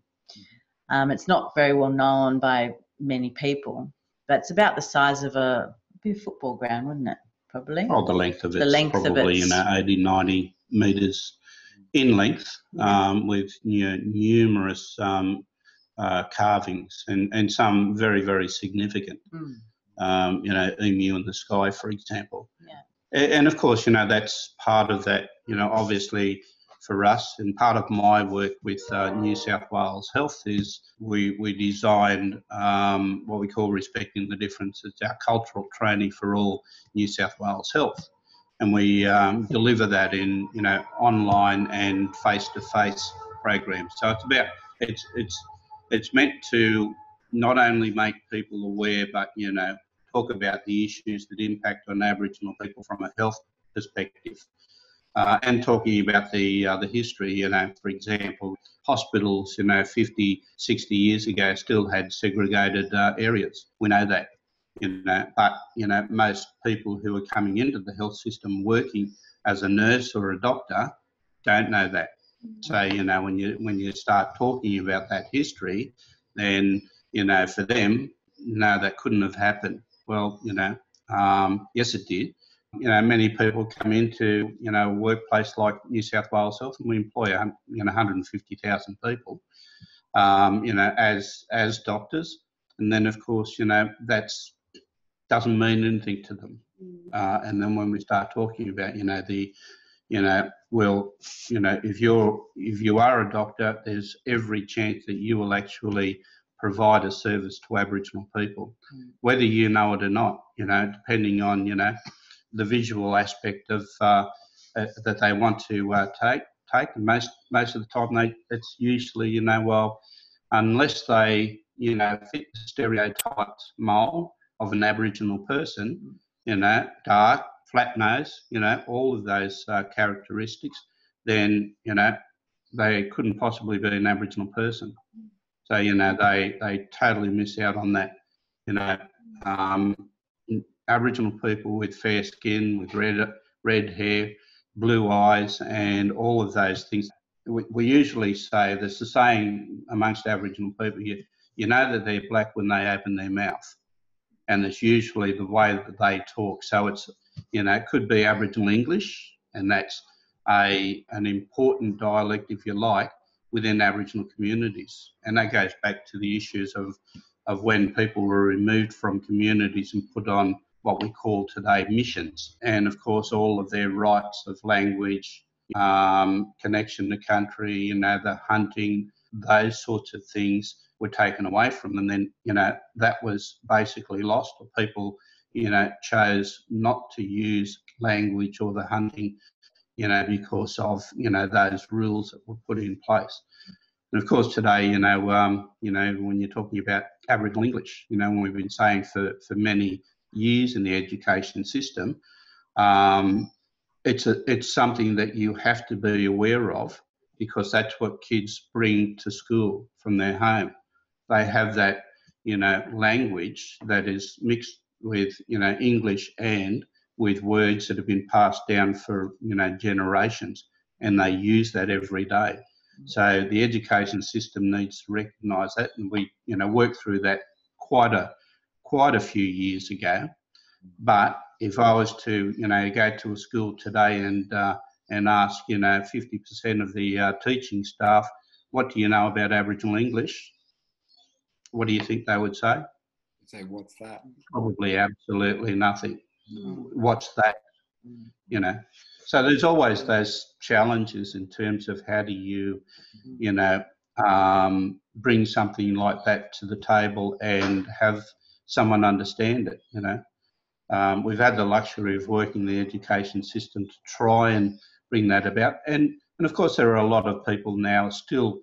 Um, it's not very well known by many people, but it's about the size of a, a football ground, wouldn't it? Probably. Oh, the length of it. The length of it. probably you know 80, 90 metres in length, um, with you know, numerous um, uh, carvings and, and some very very significant. Mm. Um, you know, emu in the sky, for example. Yeah. and of course, you know, that's part of that, you know, obviously for us and part of my work with uh, New South Wales Health is we, we designed um, what we call Respecting the Difference. It's our cultural training for all New South Wales Health. And we um, deliver that in, you know, online and face-to-face programs. So it's about, it's, it's, it's meant to not only make people aware, but, you know, talk about the issues that impact on Aboriginal people from a health perspective. Uh, and talking about the uh, the history, you know, for example, hospitals, you know, 50, 60 years ago still had segregated uh, areas. We know that, you know, but you know, most people who are coming into the health system working as a nurse or a doctor don't know that. So you know, when you when you start talking about that history, then you know, for them, no, that couldn't have happened. Well, you know, um, yes, it did. You know, many people come into you know a workplace like New South Wales Health, and we employ you know 150,000 people. Um, you know, as as doctors, and then of course, you know, that's doesn't mean anything to them. Uh, and then when we start talking about, you know, the, you know, well, you know, if you're if you are a doctor, there's every chance that you will actually provide a service to Aboriginal people, whether you know it or not. You know, depending on you know the visual aspect of uh, uh, that they want to uh, take. Take and most most of the time, they it's usually you know well, unless they you know fit the stereotyped mold of an Aboriginal person, you know, dark, flat nose, you know, all of those uh, characteristics, then you know they couldn't possibly be an Aboriginal person. So you know they they totally miss out on that. You know, um, Aboriginal people with fair skin, with red red hair, blue eyes, and all of those things. We, we usually say there's a saying amongst Aboriginal people: you you know that they're black when they open their mouth, and it's usually the way that they talk. So it's you know it could be Aboriginal English, and that's a an important dialect, if you like, within Aboriginal communities. And that goes back to the issues of, of when people were removed from communities and put on what we call today missions. And of course, all of their rights of language, um, connection to country, you know, the hunting, those sorts of things were taken away from them. Then, you know, that was basically lost, or people, you know, chose not to use language or the hunting you know, because of you know those rules that were put in place. And of course, today, you know, um, you know, when you're talking about Aboriginal English, you know, when we've been saying for for many years in the education system, um, it's a it's something that you have to be aware of because that's what kids bring to school from their home. They have that, you know, language that is mixed with, you know, English and with words that have been passed down for you know generations, and they use that every day. So the education system needs to recognise that, and we you know worked through that quite a quite a few years ago. But if I was to you know go to a school today and uh, and ask you know 50% of the uh, teaching staff, what do you know about Aboriginal English? What do you think they would say? Say what's that? Probably absolutely nothing. What's that? You know. So there's always those challenges in terms of how do you you know um, bring something like that to the table and have someone understand it you know. Um, we've had the luxury of working the education system to try and bring that about. And and of course there are a lot of people now still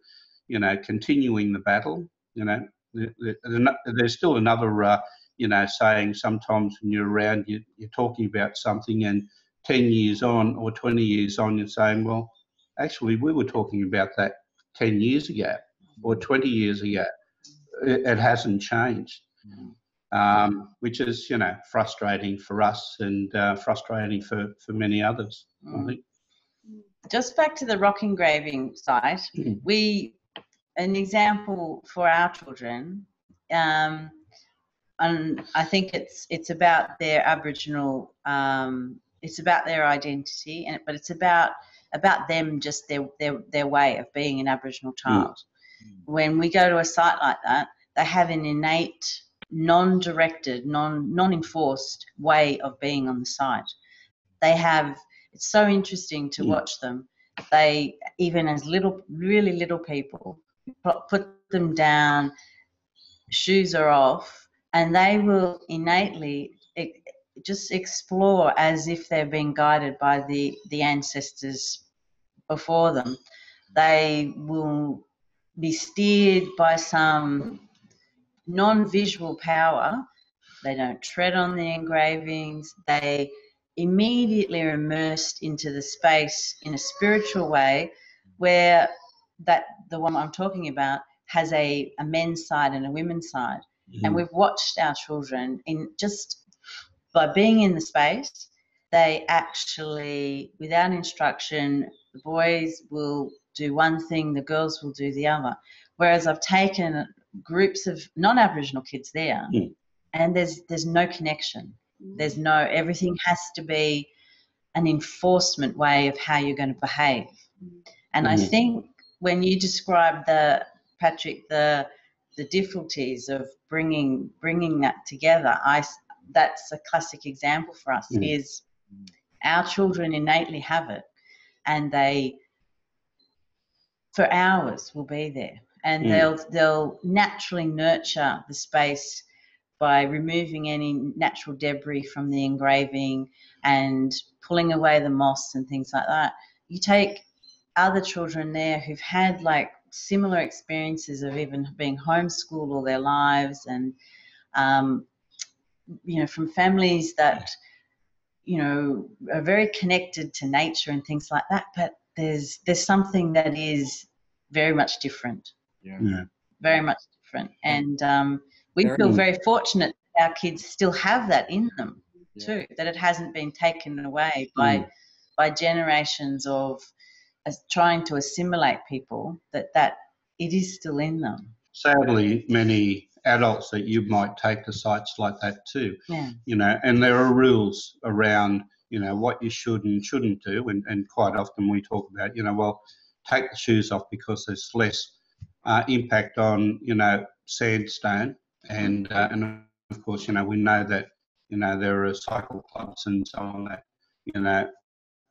you know continuing the battle you know there's still another uh, you know, saying sometimes when you're around, you, you're talking about something, and 10 years on or 20 years on, you're saying, well, actually, we were talking about that 10 years ago or 20 years ago. It, it hasn't changed, um, which is, you know, frustrating for us and uh, frustrating for, for many others, I think. Just back to the rock engraving site, we, an example for our children, um, and I think it's it's about their Aboriginal, um, it's about their identity, and but it's about about them just their their their way of being an Aboriginal child. Mm. When we go to a site like that, they have an innate, non-directed, non non-enforced way of being on the site. they have. It's so interesting to Mm. watch them. They even as little, really little people, put- them down, shoes are off, and they will innately just explore as if they're being guided by the the ancestors before them. They will be steered by some non-visual power. They don't tread on the engravings. They immediately are immersed into the space in a spiritual way where that the one I'm talking about has a, a men's side and a women's side. And we've watched our children in just by being in the space, they actually, without instruction, the boys will do one thing, the girls will do the other. Whereas I've taken groups of non-Aboriginal kids there, Mm. and there's there's no connection. There's no everything has to be an enforcement way of how you're going to behave. And I Mhm. think when you describe the Patrick the the difficulties of bringing bringing that together, I that's a classic example for us. Mm. Is our children innately have it, and they for hours will be there, and Mm. they'll they'll naturally nurture the space by removing any natural debris from the engraving and pulling away the moss and things like that. You take other children there who've had like similar experiences of even being homeschooled all their lives and um, you know from families that you know are very connected to nature and things like that but there's there's something that is very much different Yeah. Yeah. very much different and um, we Very- feel very fortunate that our kids still have that in them Yeah. too that it hasn't been taken away by Mm. by generations of as trying to assimilate people that that it is still in them Sadly, many adults that you might take to sites like that too. yeah you know, and there are rules around, you know, what you should and shouldn't do. And, and quite often we talk about, you know, well, take the shoes off because there's less uh, impact on, you know, sandstone. And, uh, and of course, you know, we know that, you know, there are cycle clubs and so on that, you know,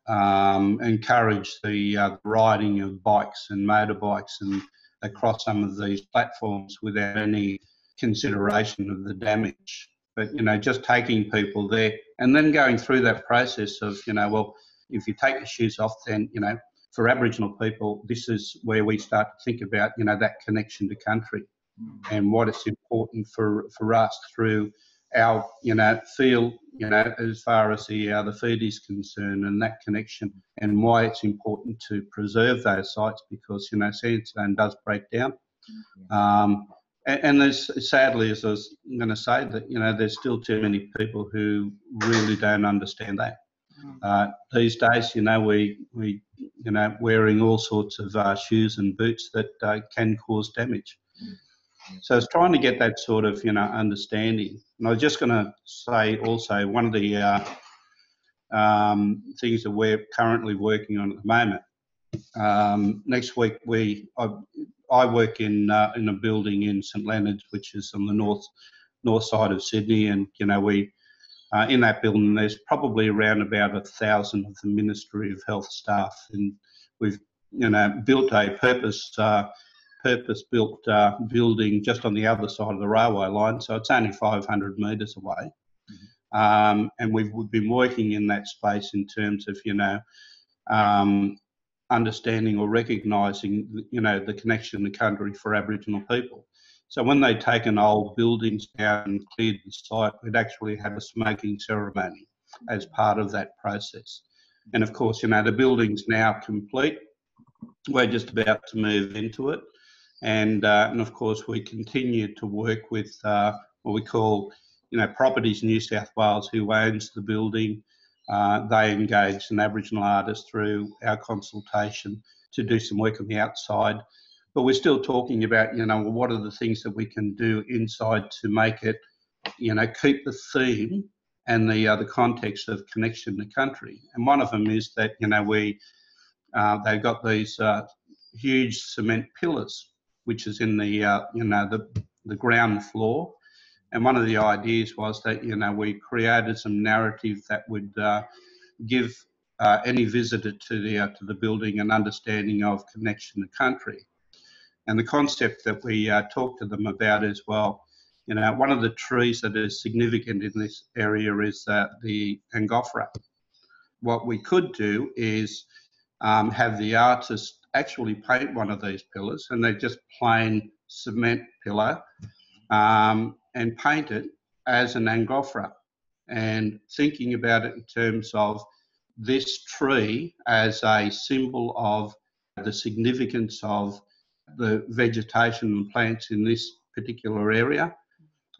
um, encourage the uh, riding of bikes and motorbikes and across some of these platforms without any consideration of the damage. But you know just taking people there and then going through that process of you know well if you take your shoes off then you know for aboriginal people this is where we start to think about you know that connection to country and what is important for for us through our you know feel you know as far as the uh, the food is concerned and that connection and why it's important to preserve those sites because you know sandstone does break down um, and, and there's sadly, as I was going to say, that you know there's still too many people who really don't understand that. Uh, these days, you know, we we you know wearing all sorts of uh, shoes and boots that uh, can cause damage. So it's trying to get that sort of you know understanding. And I was just going to say also one of the uh, um, things that we're currently working on at the moment. Um, next week, we I, I work in uh, in a building in St Leonard's, which is on the north north side of Sydney, and you know we uh, in that building there's probably around about a thousand of the Ministry of Health staff, and we've you know built a purpose uh, purpose built uh, building just on the other side of the railway line, so it's only 500 metres away. Um, and we've, we've been working in that space in terms of, you know, um, understanding or recognising, you know, the connection to country for Aboriginal people. So when they taken old buildings down and cleared the site, we'd actually had a smoking ceremony as part of that process. And of course, you know, the building's now complete. We're just about to move into it. And, uh, and of course, we continue to work with uh, what we call, you know, Properties New South Wales, who owns the building. Uh, they engaged an Aboriginal artist through our consultation to do some work on the outside. But we're still talking about, you know, what are the things that we can do inside to make it, you know, keep the theme and the uh, the context of connection to country. And one of them is that, you know, we uh, they've got these uh, huge cement pillars, which is in the, uh, you know, the the ground floor. And one of the ideas was that, you know, we created some narrative that would uh, give uh, any visitor to the uh, to the building an understanding of connection to country. And the concept that we uh, talk to them about as well, you know, one of the trees that is significant in this area is uh, the Angophora. What we could do is um, have the artist actually paint one of these pillars, and they're just plain cement pillar, um, and paint it as an Angophora. And thinking about it in terms of this tree as a symbol of the significance of the vegetation and plants in this particular area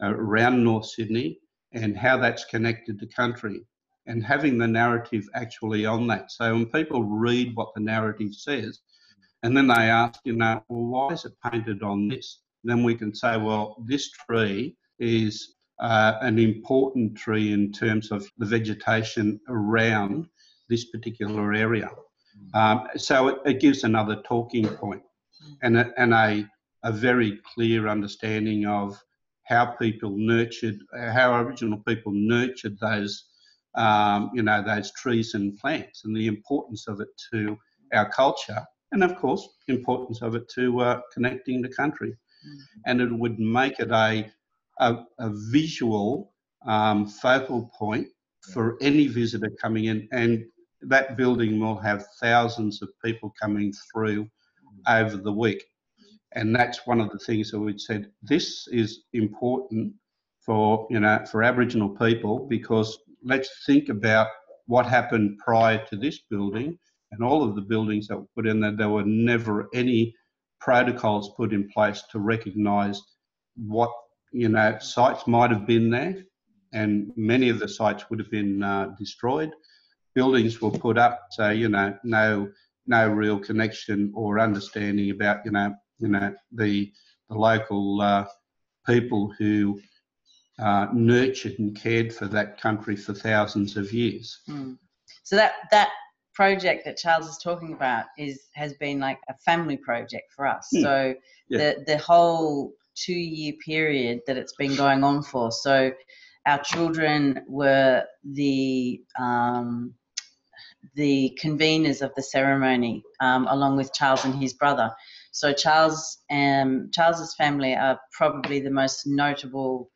uh, around North Sydney and how that's connected to country and having the narrative actually on that. So when people read what the narrative says and then they ask, you know, well, why is it painted on this? Then we can say, well, this tree is uh, an important tree in terms of the vegetation around this particular area. Um, so it, it, gives another talking point and a, and a, a very clear understanding of how people nurtured, how Aboriginal people nurtured those, um, you know, those trees and plants, and the importance of it to our culture, and of course, importance of it to uh, connecting the country. Mm-hmm. And it would make it a a, a visual um, focal point for any visitor coming in, and that building will have thousands of people coming through over the week. And that's one of the things that we'd said this is important for you know for Aboriginal people because let's think about what happened prior to this building and all of the buildings that were put in there. There were never any protocols put in place to recognise what you know sites might have been there, and many of the sites would have been uh, destroyed buildings were put up, so you know, no no real connection or understanding about you know you know the the local uh, people who uh, nurtured and cared for that country for thousands of years. Mm. So that that project that Charles is talking about is has been like a family project for us. Mm. So yeah. the the whole two year period that it's been going on for. So our children were the um, the conveners of the ceremony, um, along with Charles and his brother. So Charles and um, Charles's family are probably the most notable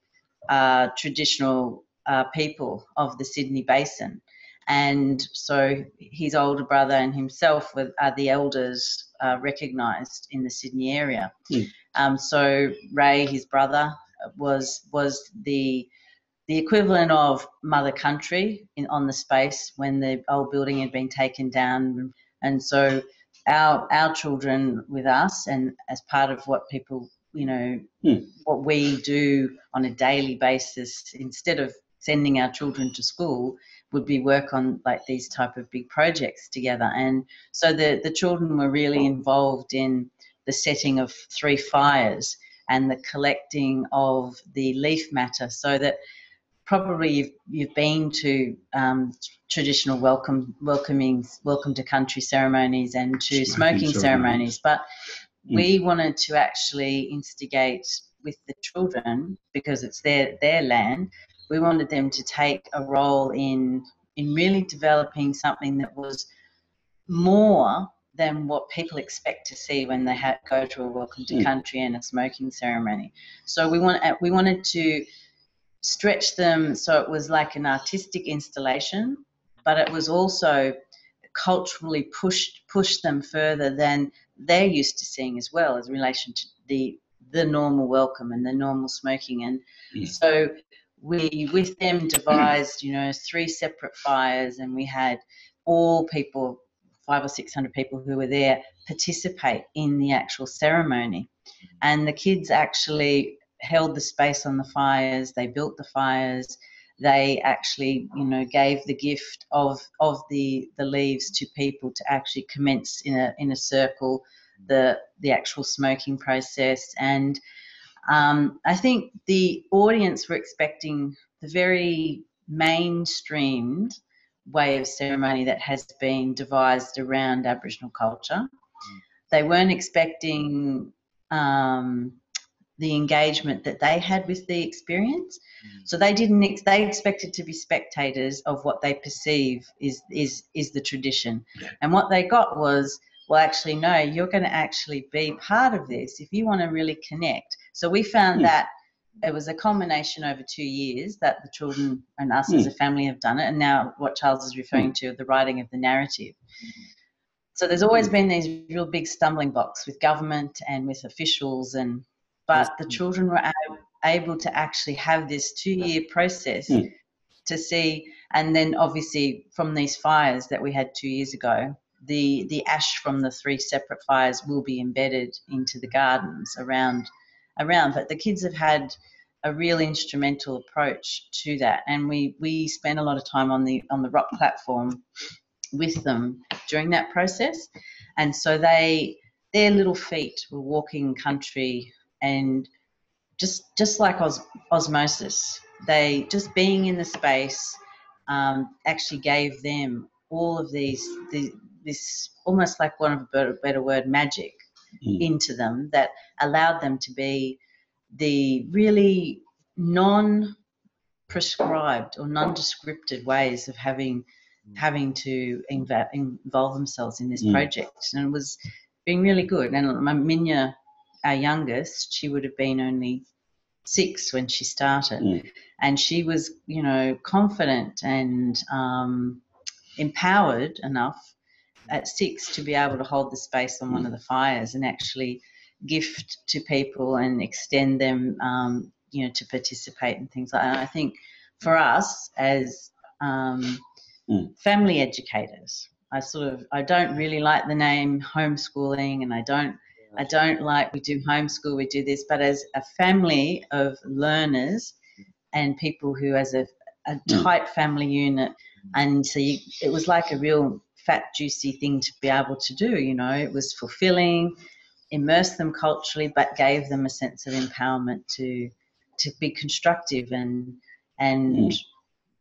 uh, traditional uh, people of the Sydney Basin, and so his older brother and himself were, are the elders uh, recognised in the Sydney area. Mm. Um, so Ray, his brother, was was the the equivalent of mother country in, on the space when the old building had been taken down. And so our our children with us and as part of what people you know hmm. what we do on a daily basis instead of sending our children to school would be work on like these type of big projects together and so the the children were really involved in the setting of three fires and the collecting of the leaf matter so that probably you've, you've been to um, traditional welcome welcoming welcome to country ceremonies and to smoking, smoking ceremonies, but mm. we wanted to actually instigate with the children because it's their their land. We wanted them to take a role in in really developing something that was more than what people expect to see when they ha- go to a welcome to mm. country and a smoking ceremony. So we want we wanted to stretch them so it was like an artistic installation, but it was also culturally pushed pushed them further than they're used to seeing as well as relation to the the normal welcome and the normal smoking and yeah. so we with them devised you know three separate fires and we had all people five or six hundred people who were there participate in the actual ceremony and the kids actually held the space on the fires, they built the fires, they actually, you know, gave the gift of of the the leaves to people to actually commence in a in a circle the the actual smoking process. And um, I think the audience were expecting the very mainstreamed way of ceremony that has been devised around Aboriginal culture. They weren't expecting um, the engagement that they had with the experience. So they didn't ex- they expected to be spectators of what they perceive is is is the tradition. And what they got was well actually no, you're going to actually be part of this if you want to really connect. So we found Mm. that it was a combination over two years that the children and us as a family have done it, and now what Charles is referring to, the writing of the narrative. So there's always been these real big stumbling blocks with government and with officials, and but the children were able to actually have this two-year process Mm. to see, and then obviously from these fires that we had two years ago, the the ash from the three separate fires will be embedded into the gardens around around. But the kids have had a real instrumental approach to that, and we we spent a lot of time on the on the rock platform with them during that process, and so they their little feet were walking country and just just like os- osmosis, they just being in the space um, actually gave them all of these the, this almost like one of a better, better word magic Mm. into them that allowed them to be the really non prescribed or non-descripted ways of having having to inv- involve themselves in this Mm. project and it was being really good and my Minya our youngest she would have been only six when she started Mm. and she was you know confident and um, empowered enough at six to be able to hold the space on one of the fires and actually gift to people and extend them, um, you know, to participate and things like that. And I think for us as um, Mm. family educators, I sort of I don't really like the name homeschooling, and I don't I don't like we do homeschool, we do this, but as a family of learners and people who, as a, a Mm. tight family unit, and so you, it was like a real fat, juicy thing to be able to do. You know, it was fulfilling, immersed them culturally, but gave them a sense of empowerment to to be constructive and and. Mm.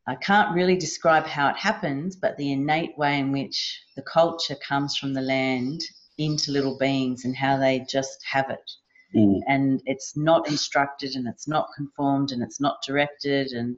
I can't really describe how it happens, but the innate way in which the culture comes from the land into little beings and how they just have it. Mm. And it's not instructed and it's not conformed and it's not directed and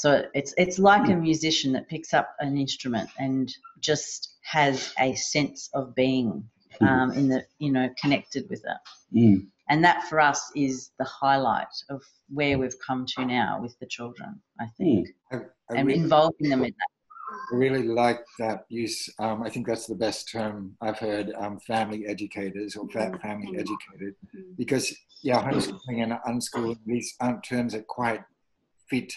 so it's it's like a musician that picks up an instrument and just has a sense of being um, in the you know connected with it. Mm. And that for us is the highlight of where we've come to now with the children, I think, I, I and really, involving them in that. I really like that use. Um, I think that's the best term I've heard. Um, family educators or fa- family educated, because yeah, homeschooling and unschooling these aren't terms that quite fit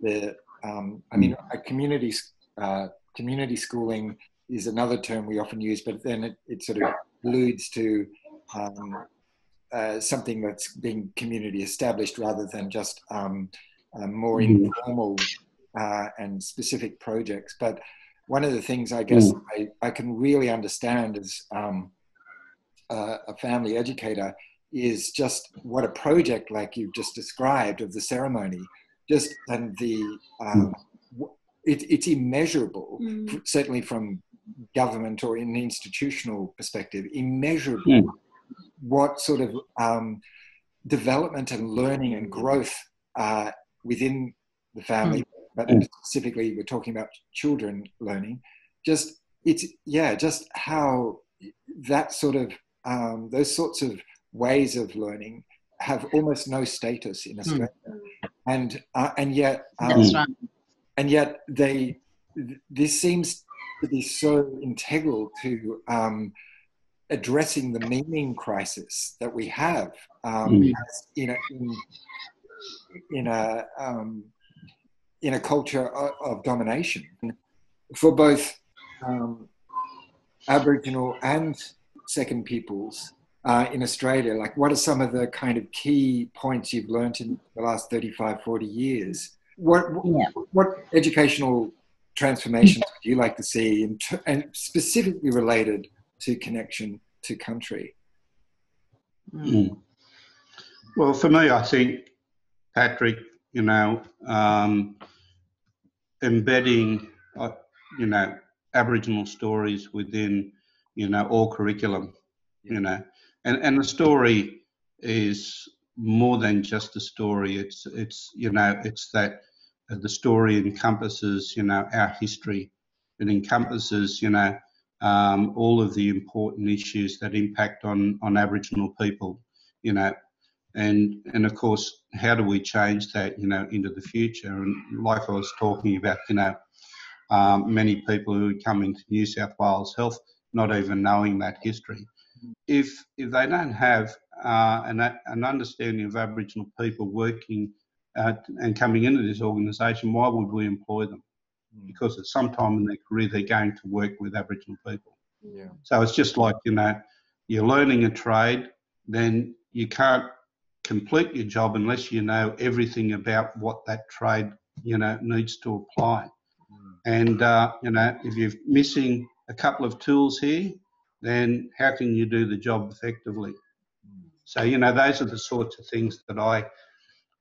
the. Um, I mean, a community uh, community schooling is another term we often use, but then it, it sort of alludes to um, uh, something that's being community established rather than just um, uh, more Mhm. informal uh, and specific projects. But one of the things I guess I, I can really understand as um, uh, a family educator is just what a project like you've just described of the ceremony, just and the um, it, it's immeasurable, f- certainly from government or in an institutional perspective, immeasurable Mm. what sort of um, development and learning and growth uh, within the family, but Mm. specifically we're talking about children learning. Just it's yeah, just how that sort of um, those sorts of ways of learning have almost no status in Australia, and uh, and yet um, right. and yet they th- this seems to be so integral to um, addressing the meaning crisis that we have um, Mm. as in a in, in a um, in a culture of, of domination for both um, Aboriginal and Second Peoples uh, in Australia. Like, what are some of the kind of key points you've learnt in the last 35, 40 years? What, Yeah. what educational transformations would you like to see, in t- and specifically related to connection to country? Mm. Well, for me, I think, Patrick, you know, um, embedding, uh, you know, Aboriginal stories within, you know, all curriculum, you know, and, and the story is more than just a story. It's it's you know it's that uh, the story encompasses you know our history. It encompasses you know um, all of the important issues that impact on on Aboriginal people. You know, and and of course, how do we change that you know into the future? And like I was talking about, you know, um, many people who come into New South Wales Health not even knowing that history. If if they don't have uh, an, an understanding of Aboriginal people working uh, and coming into this organisation, why would we employ them? Because at some time in their career, they're going to work with Aboriginal people. Yeah. So it's just like, you know, you're learning a trade, then you can't complete your job unless you know everything about what that trade, you know, needs to apply. And, uh, you know, if you're missing a couple of tools here, then how can you do the job effectively? So, you know, those are the sorts of things that I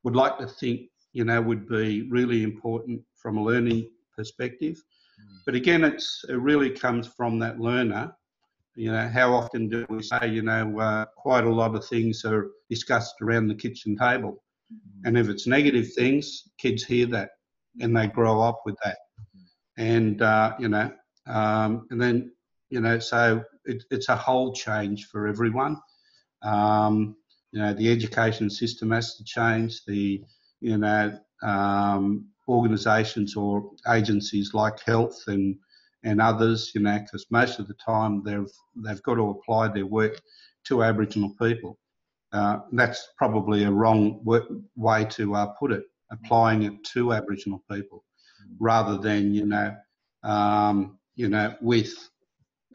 would like to think, you know, would be really important from a learning perspective. But again, it's, it really comes from that learner. You know, how often do we say, you know, uh, quite a lot of things are discussed around the kitchen table. And if it's negative things, kids hear that and they grow up with that. And, uh, you know, um, and then, you know, so it, it's a whole change for everyone. Um, you know, the education system has to change. The, you know, um, organisations or agencies like health and and others, you know, because most of the time they've they've got to apply their work to Aboriginal people. Uh, that's probably a wrong way to uh, put it, applying it to Aboriginal people, rather than you know, um, you know, with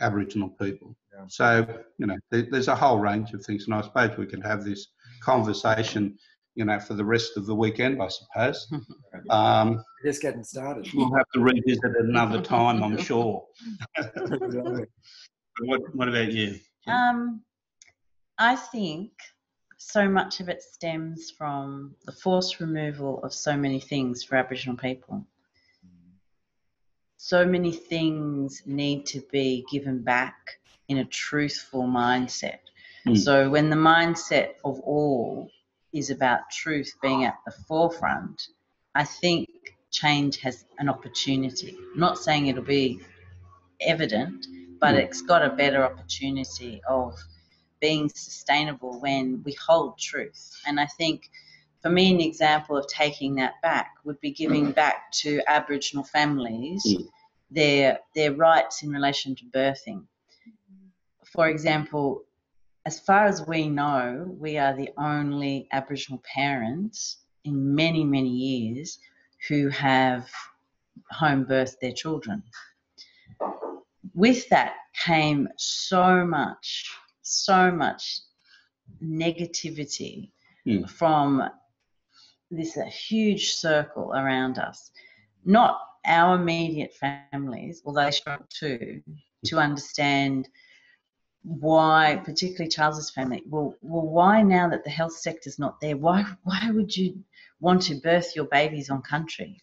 Aboriginal people. Yeah. So you know, there, there's a whole range of things, and I suppose we can have this conversation, you know, for the rest of the weekend. I suppose. Um, Just getting started. We'll have to revisit it another time, I'm sure. what, what about you? Um, I think so much of it stems from the forced removal of so many things for Aboriginal people. So many things need to be given back in a truthful mindset. Mm. So when the mindset of all is about truth being at the forefront, I think change has an opportunity. I'm not saying it'll be evident, but mm. it's got a better opportunity of being sustainable when we hold truth. And I think for me, an example of taking that back would be giving mm. back to Aboriginal families mm. their their rights in relation to birthing. For example, as far as we know, we are the only Aboriginal parents in many, many years who have home birthed their children. With that came so much, so much negativity mm. from this a huge circle around us. Not our immediate families, although they struggle too, to understand why, particularly Charles's family, well, well, why now that the health sector's not there, why, why would you want to birth your babies on country?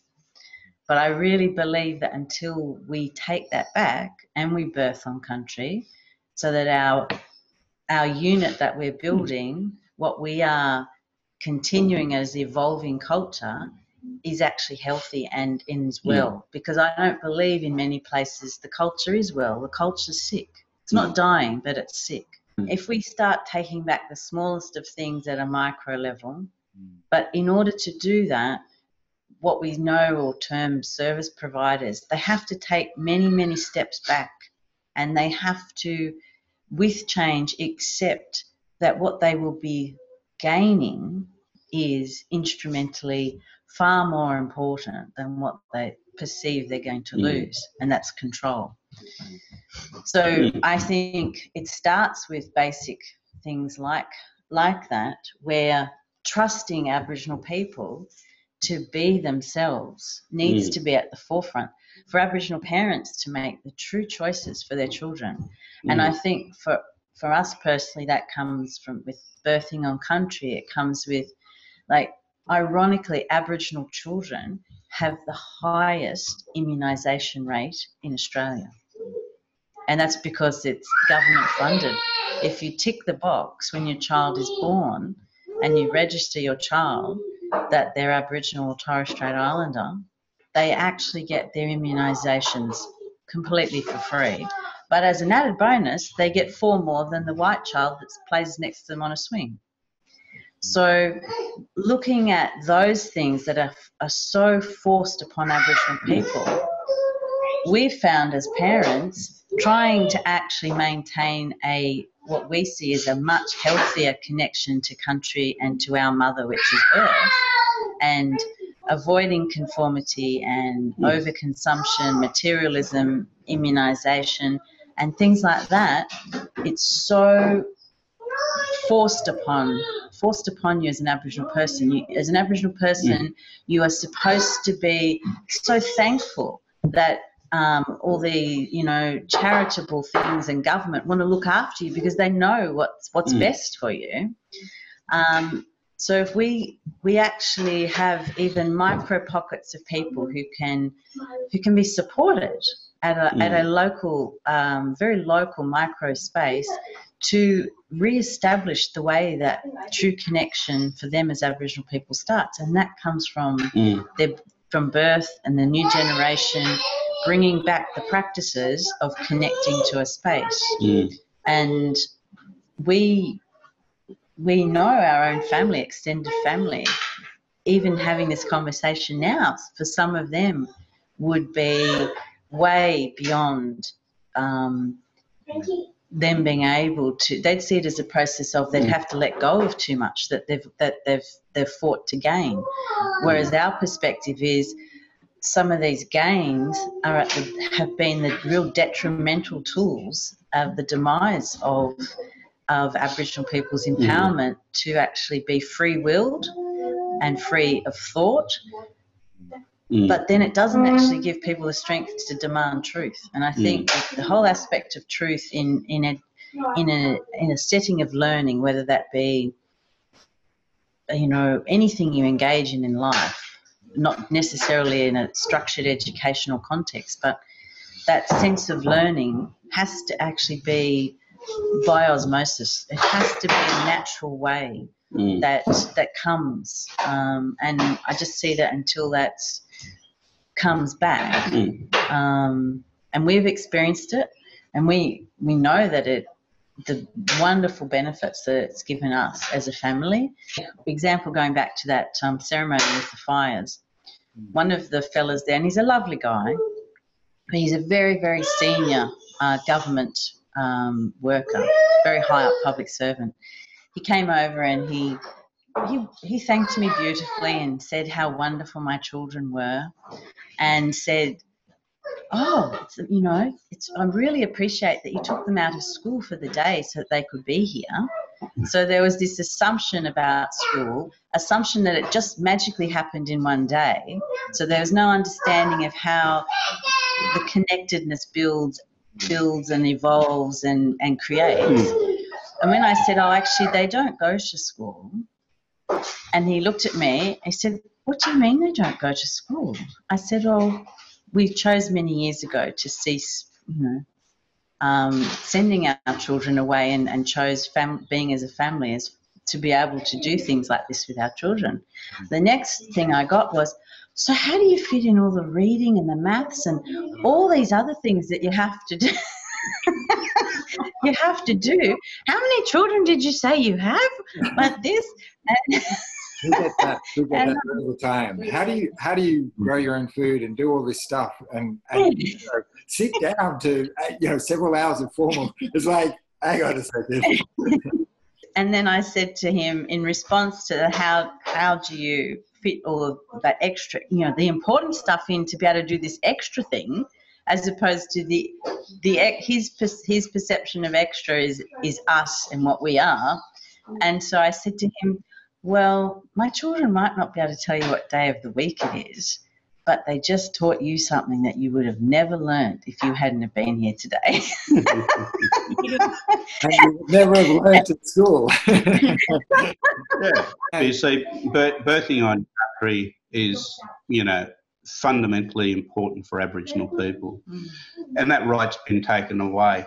But I really believe that until we take that back and we birth on country, so that our our unit that we're hmm. building, what we are continuing as evolving culture, is actually healthy and ends well. Because I don't believe in many places the culture is well, the culture's sick. It's not dying, but it's sick. Mm. If we start taking back the smallest of things at a micro level, mm. but in order to do that, what we know or term service providers, they have to take many, many steps back and they have to, with change, accept that what they will be gaining is instrumentally far more important than what they perceive they're going to lose, and that's control. So I think it starts with basic things like like that, where trusting Aboriginal people to be themselves needs mm. to be at the forefront for Aboriginal parents to make the true choices for their children. Mm. And I think for for us personally, that comes from with birthing on country. It comes with like ironically, Aboriginal children have the highest immunisation rate in Australia. And that's because it's government funded. If you tick the box when your child is born, and you register your child that they're Aboriginal or Torres Strait Islander, they actually get their immunisations completely for free. But as an added bonus, they get four more than the white child that plays next to them on a swing. So, looking at those things that are, are so forced upon Aboriginal people, we've found as parents trying to actually maintain a what we see as a much healthier connection to country and to our mother, which is Earth, and avoiding conformity and overconsumption, materialism, immunization, and things like that. It's so forced upon forced upon you as an Aboriginal person. You, as an Aboriginal person, you are supposed to be so thankful that um, all the you know charitable things and government want to look after you because they know what's what's Mm. best for you. Um, so if we we actually have even micro pockets of people who can who can be supported at a, at a local, um, very local micro space to re-establish the way that true connection for them as Aboriginal people starts, and that comes from Mm. their from birth and the new generation bringing back the practices of connecting to a space Mm. and we we know our own family extended family even having this conversation now for some of them would be way beyond um, them being able to they'd see it as a process of they'd mm. have to let go of too much that they've that they've they've fought to gain. Ah. Whereas our perspective is some of these gains are at the, have been the real detrimental tools of the demise of of Aboriginal people's mm. empowerment to actually be free willed and free of thought. Mm. But then it doesn't actually give people the strength to demand truth. And I think the whole aspect of truth in in a in a in a setting of learning, whether that be you know anything you engage in in life, not necessarily in a structured educational context, but that sense of learning has to actually be by osmosis. It has to be a natural way Mm. that that comes, um, and I just see that until that comes back, Mm. um, and we've experienced it, and we we know that it the wonderful benefits that it's given us as a family. Example, going back to that um, ceremony with the fires, one of the fellas there, and he's a lovely guy, but he's a very very senior uh, government um, worker, very high up public servant. He came over and he he he thanked me beautifully and said how wonderful my children were, and said, "Oh, you know, it's I really appreciate that you took them out of school for the day so that they could be here." So there was this assumption about school, assumption that it just magically happened in one day. So there was no understanding of how the connectedness builds builds and evolves and, and creates. And when I said, Oh, actually, they don't go to school, and he looked at me, he said, What do you mean they don't go to school? I said, Oh, we chose many years ago to cease, you know, um, sending our children away and, and chose fam- being as a family as to be able to do things like this with our children. The next thing I got was, so how do you fit in all the reading and the maths and all these other things that you have to do? you have to do. How many children did you say you have? Like this? And We get that. We get And- that all the time. How do you how do you grow your own food and do all this stuff and, and you know, sit down to uh, you know several hours of formal? It's like I got to a second. and then I said to him in response to how how do you fit all of that extra, you know, the important stuff in to be able to do this extra thing, as opposed to the the his his perception of extra is is us and what we are, and so I said to him, well, my children might not be able to tell you what day of the week it is. But they just taught you something that you would have never learned if you hadn't have been here today. And you never have learnt at school. Yeah. You see, birthing on country is, you know, fundamentally important for Aboriginal people. And that right's been taken away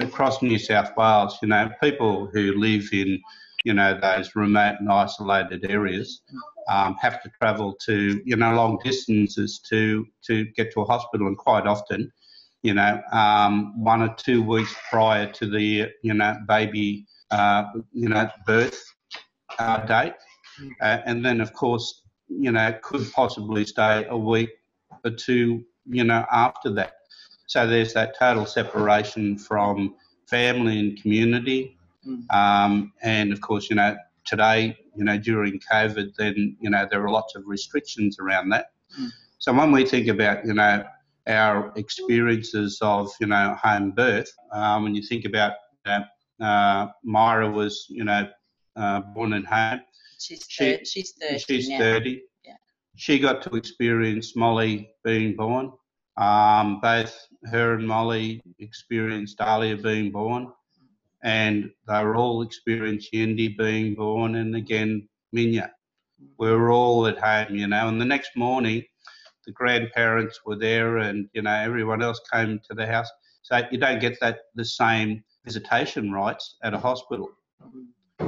across New South Wales. You know, people who live in, you know, those remote and isolated areas, um, have to travel to, you know, long distances to, to get to a hospital. And quite often, you know, um, one or two weeks prior to the, you know, baby, uh, you know, birth uh, date. Uh, and then, of course, you know, could possibly stay a week or two, you know, after that. So there's that total separation from family and community. Um, and of course, you know, today, you know, during COVID, then, you know, there are lots of restrictions around that. So when we think about, you know, our experiences of, you know, home birth, um, when you think about that, uh, Myra was, you know, uh, born at home. She's She- thir- she's thirty She's now. 30. Yeah. She got to experience Molly being born. Um, both her and Molly experienced Dahlia being born. And they were all experienced Yendi being born and again Minya. We were all at home, you know. And the next morning, the grandparents were there and, you know, everyone else came to the house. So you don't get that the same visitation rights at a hospital.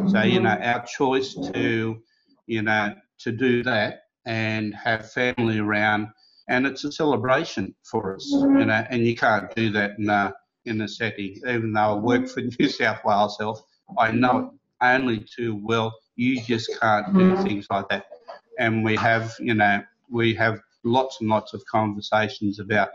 So, you know, our choice to, you know, to do that and have family around, and it's a celebration for us, you know, and you can't do that in a, in a setting. Even though I work for New South Wales Health, I know it only too well. You just can't do mm-hmm. things like that. And we have, you know, we have lots and lots of conversations about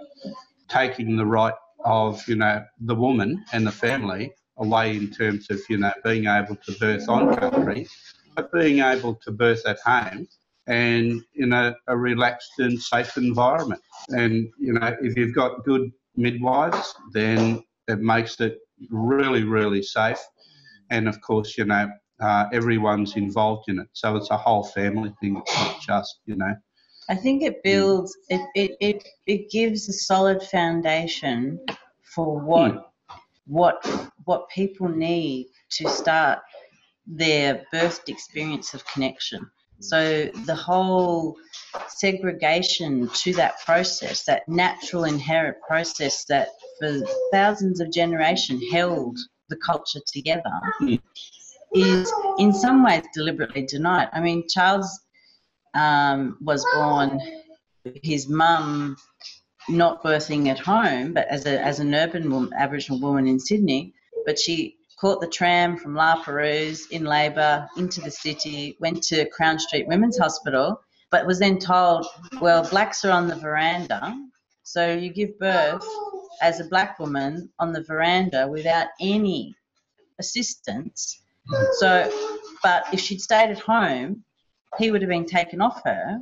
taking the right of, you know, the woman and the family away in terms of, you know, being able to birth on country, but being able to birth at home and in a, a relaxed and safe environment. And, you know, if you've got good midwives, then it makes it really, really safe. And of course, you know, uh, everyone's involved in it. So it's a whole family thing. It's not just, you know, I think it builds it, it, it, it gives a solid foundation for what what what people need to start their birthed experience of connection. So the whole segregation to that process, that natural inherent process that for thousands of generations held the culture together, is in some ways deliberately denied. I mean, Charles um, was born, his mum not birthing at home, but as, a, as an urban woman, Aboriginal woman in Sydney, but she caught the tram from La Perouse in labour into the city, went to Crown Street Women's Hospital, but was then told, well, blacks are on the veranda, so you give birth as a black woman on the veranda without any assistance. So, but if she'd stayed at home, he would have been taken off her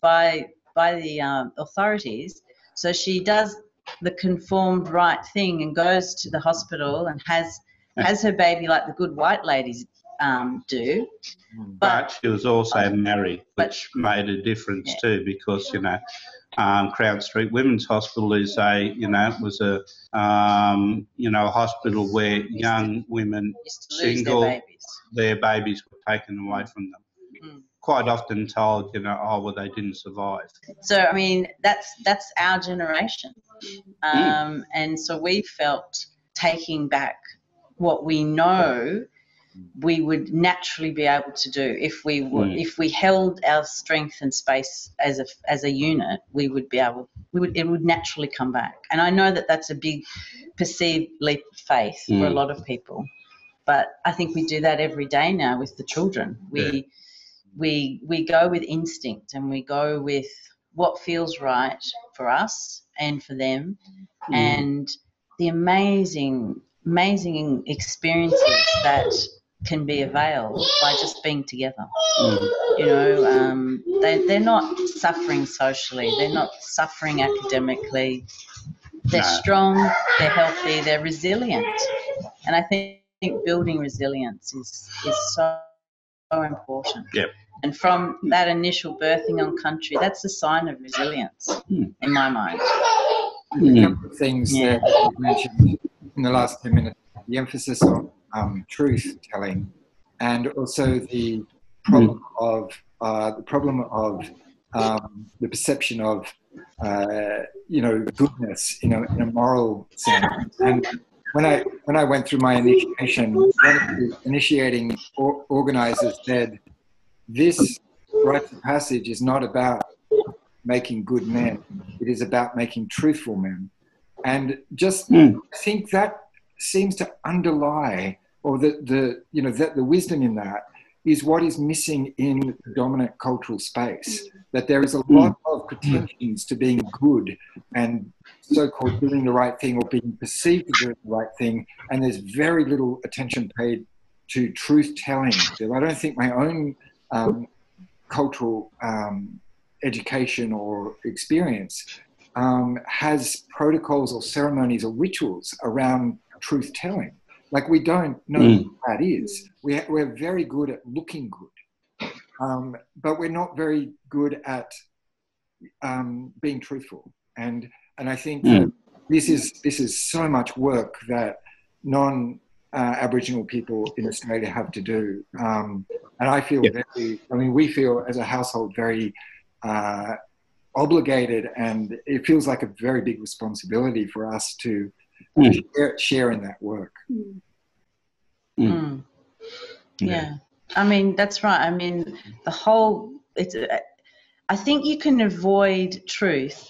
by by the um, authorities. So she does the conformed right thing and goes to the hospital and has has her baby like the good white ladies um, do. but she was also married, but- which made a difference too, because you know, um, Crown Street Women's Hospital is a you know it was a um, you know a hospital where young women Used to lose Single. their babies. their babies were taken away from them. Mm. Quite often told, you know, oh well they didn't survive. So I mean, that's that's our generation, um, and so we felt taking back what we know we would naturally be able to do if we were, Mm. if we held our strength and space as a as a unit, we would be able we would it would naturally come back. And I know that that's a big perceived leap of faith for a Mm. lot of people, but I think we do that every day now with the children. We we we go with instinct and we go with what feels right for us and for them Mm. and the amazing amazing experiences that can be availed by just being together Mm. you know um, they, they're not suffering socially they're not suffering academically they're No. strong they're healthy they're resilient and i think building resilience is is so, so important Yep. And from that initial birthing on country that's a sign of resilience Hmm. in my mind A Mm. couple of things Yeah. that you mentioned in the last 10 minutes the emphasis on um, truth telling and also the problem of uh, the problem of um, the perception of uh, you know goodness in a, in a moral sense and when I when I went through my initiation, one of the initiating or, organizers said, "This rite of passage is not about making good men; it is about making truthful men." And just mm. think that seems to underlie, or the the you know that the wisdom in that is what is missing in the dominant cultural space. That there is a lot of pretensions to being good and so-called doing the right thing or being perceived to do the right thing, and there's very little attention paid to truth telling. I don't think my own um, cultural um, education or experience um, has protocols or ceremonies or rituals around truth telling. Like we don't know mm. what that is. We, we're very good at looking good, um, but we're not very good at um, being truthful. And and I think mm. this is this is so much work that non uh, Aboriginal people in Australia have to do. Um, and I feel very. I mean, we feel as a household very. Uh, obligated and it feels like a very big responsibility for us to mm. share, share, in that work. Mm. Mm. Yeah. yeah. I mean that's right. I mean the whole. It's. I think you can avoid truth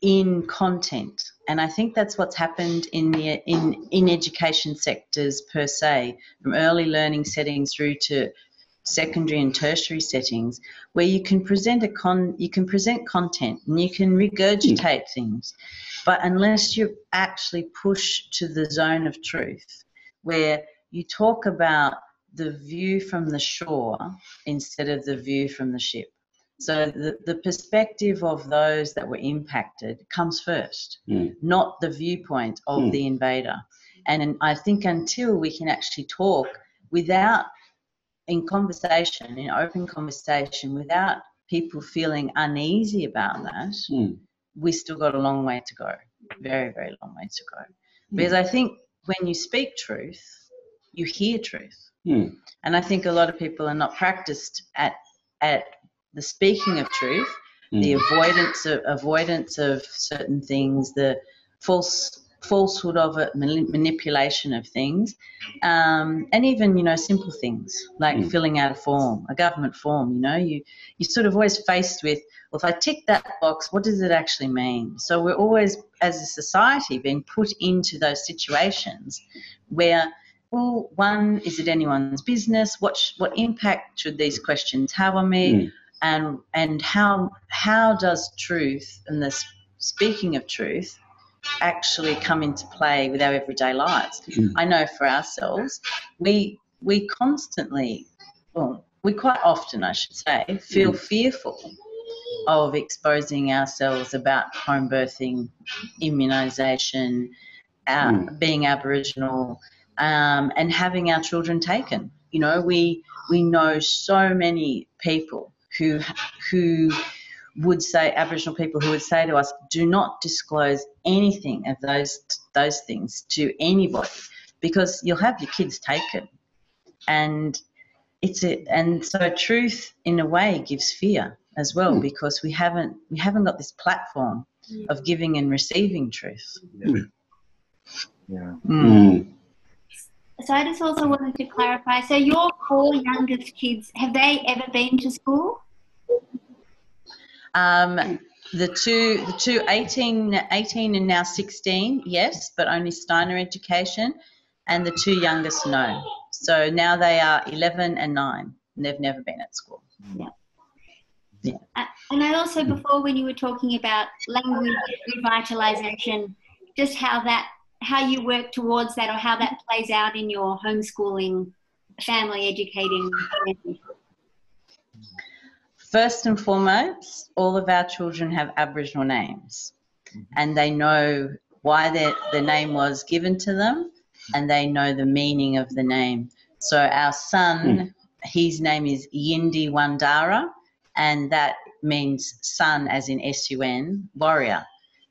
in content, and I think that's what's happened in the in in education sectors per se, from early learning settings through to secondary and tertiary settings where you can present a con you can present content and you can regurgitate things but unless you actually push to the zone of truth where you talk about the view from the shore instead of the view from the ship. So the, the perspective of those that were impacted comes first, mm. not the viewpoint of mm. the invader. And I think until we can actually talk without, in conversation, in open conversation, without people feeling uneasy about that, mm. we still got a long way to go. Very, very long way to go. Hmm. Because I think when you speak truth, you hear truth. Hmm. And I think a lot of people are not practiced at at the speaking of truth, the hmm. avoidance of avoidance of certain things, the false falsehood of it, manipulation of things, um, and even you know simple things like mm. filling out a form, a government form. You know, you you sort of always faced with, well, if I tick that box, what does it actually mean? So we're always, as a society, being put into those situations where well, one, is it anyone's business? What sh- what impact should these questions have on me? Mm. And and how how does truth and the speaking of truth actually come into play with our everyday lives? Mm. I know for ourselves, we we constantly, well, we quite often, I should say, feel mm. fearful of exposing ourselves about home birthing, immunisation, uh, mm. being Aboriginal, um, and having our children taken. You know, we we know so many people who who would say Aboriginal people who would say to us, "Do not disclose anything of those those things to anybody, because you'll have your kids taken." And it's a, and so truth in a way gives fear as well mm. because we haven't we haven't got this platform of giving and receiving truth. Yeah. yeah. Mm. So I just also wanted to clarify. So your four youngest kids, have they ever been to school? Um, the two, the two 18, 18 and now 16, yes, but only Steiner education. And the two youngest, no. So now they are 11 and 9, and they've never been at school. Yeah. Yeah. Uh, and I also, before when you were talking about language revitalization, just how that how you work towards that or how that plays out in your homeschooling, family educating. First and foremost, all of our children have Aboriginal names mm-hmm. and they know why their, the name was given to them and they know the meaning of the name. So our son, hmm. his name is Yindi Wandara and that means son as in S-U-N, warrior.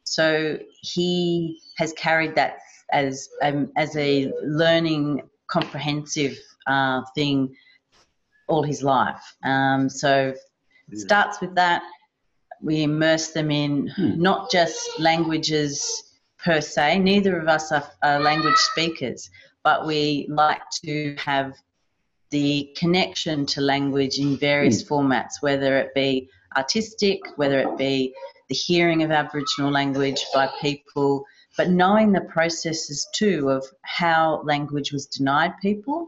So he has carried that as um, as a learning comprehensive uh, thing all his life. Um, so yeah. starts with that. We immerse them in hmm. not just languages per se. Neither of us are, are language speakers, but we like to have the connection to language in various formats, whether it be artistic, whether it be the hearing of Aboriginal language by people, but knowing the processes too of how language was denied people,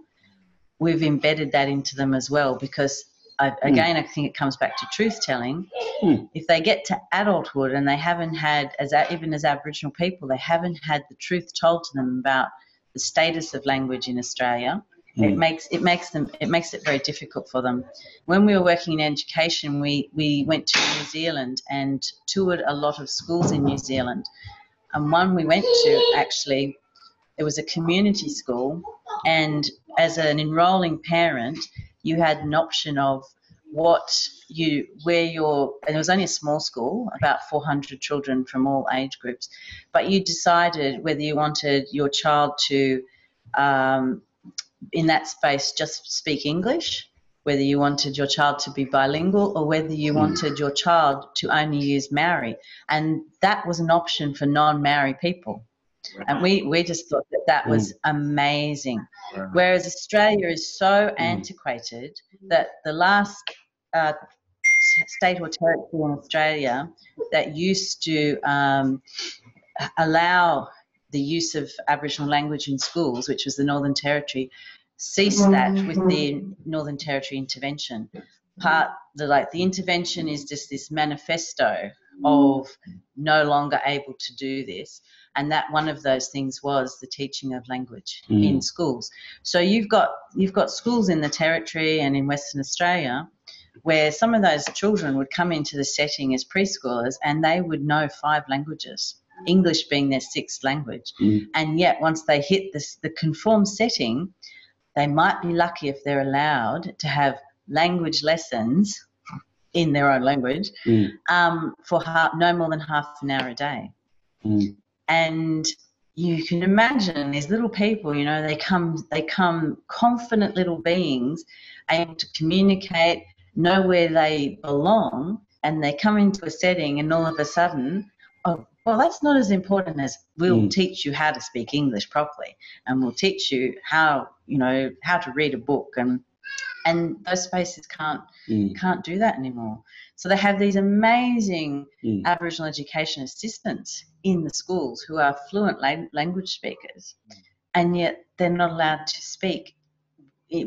we've embedded that into them as well because. I, again, I think it comes back to truth telling. Mm. If they get to adulthood and they haven't had, as even as Aboriginal people, they haven't had the truth told to them about the status of language in Australia, it Mm. makes it makes them it makes it very difficult for them. When we were working in education, we we went to New Zealand and toured a lot of schools in New Zealand, and one we went to actually, it was a community school, and as an enrolling parent, you had an option of what you where your and it was only a small school about 400 children from all age groups. But you decided whether you wanted your child to um, in that space just speak english whether you wanted your child to be bilingual or whether you wanted your child to only use maori. And that was an option for non-maori people. And we, we just thought that that was amazing. Whereas australia is so antiquated that the last uh, state or territory in Australia that used to um, allow the use of Aboriginal language in schools, which was the Northern Territory, ceased that with the Northern Territory intervention. Part the like the intervention is just this manifesto of no longer able to do this, and that one of those things was the teaching of language Mm. in schools. So you've got you've got schools in the Territory and in Western Australia where some of those children would come into the setting as preschoolers and they would know five languages, English being their sixth language. Mm. And yet, once they hit this, the conformed setting, they might be lucky if they're allowed to have language lessons in their own language Mm. um, for half, no more than half an hour a day Mm. and you can imagine these little people you know they come they come confident little beings able to communicate know where they belong and they come into a setting and all of a sudden oh well that's not as important as we'll Mm. teach you how to speak english properly and we'll teach you how you know how to read a book and and those spaces can't Mm. can't do that anymore so they have these amazing Mm. Aboriginal education assistants in the schools who are fluent lang- language speakers, and yet they're not allowed to speak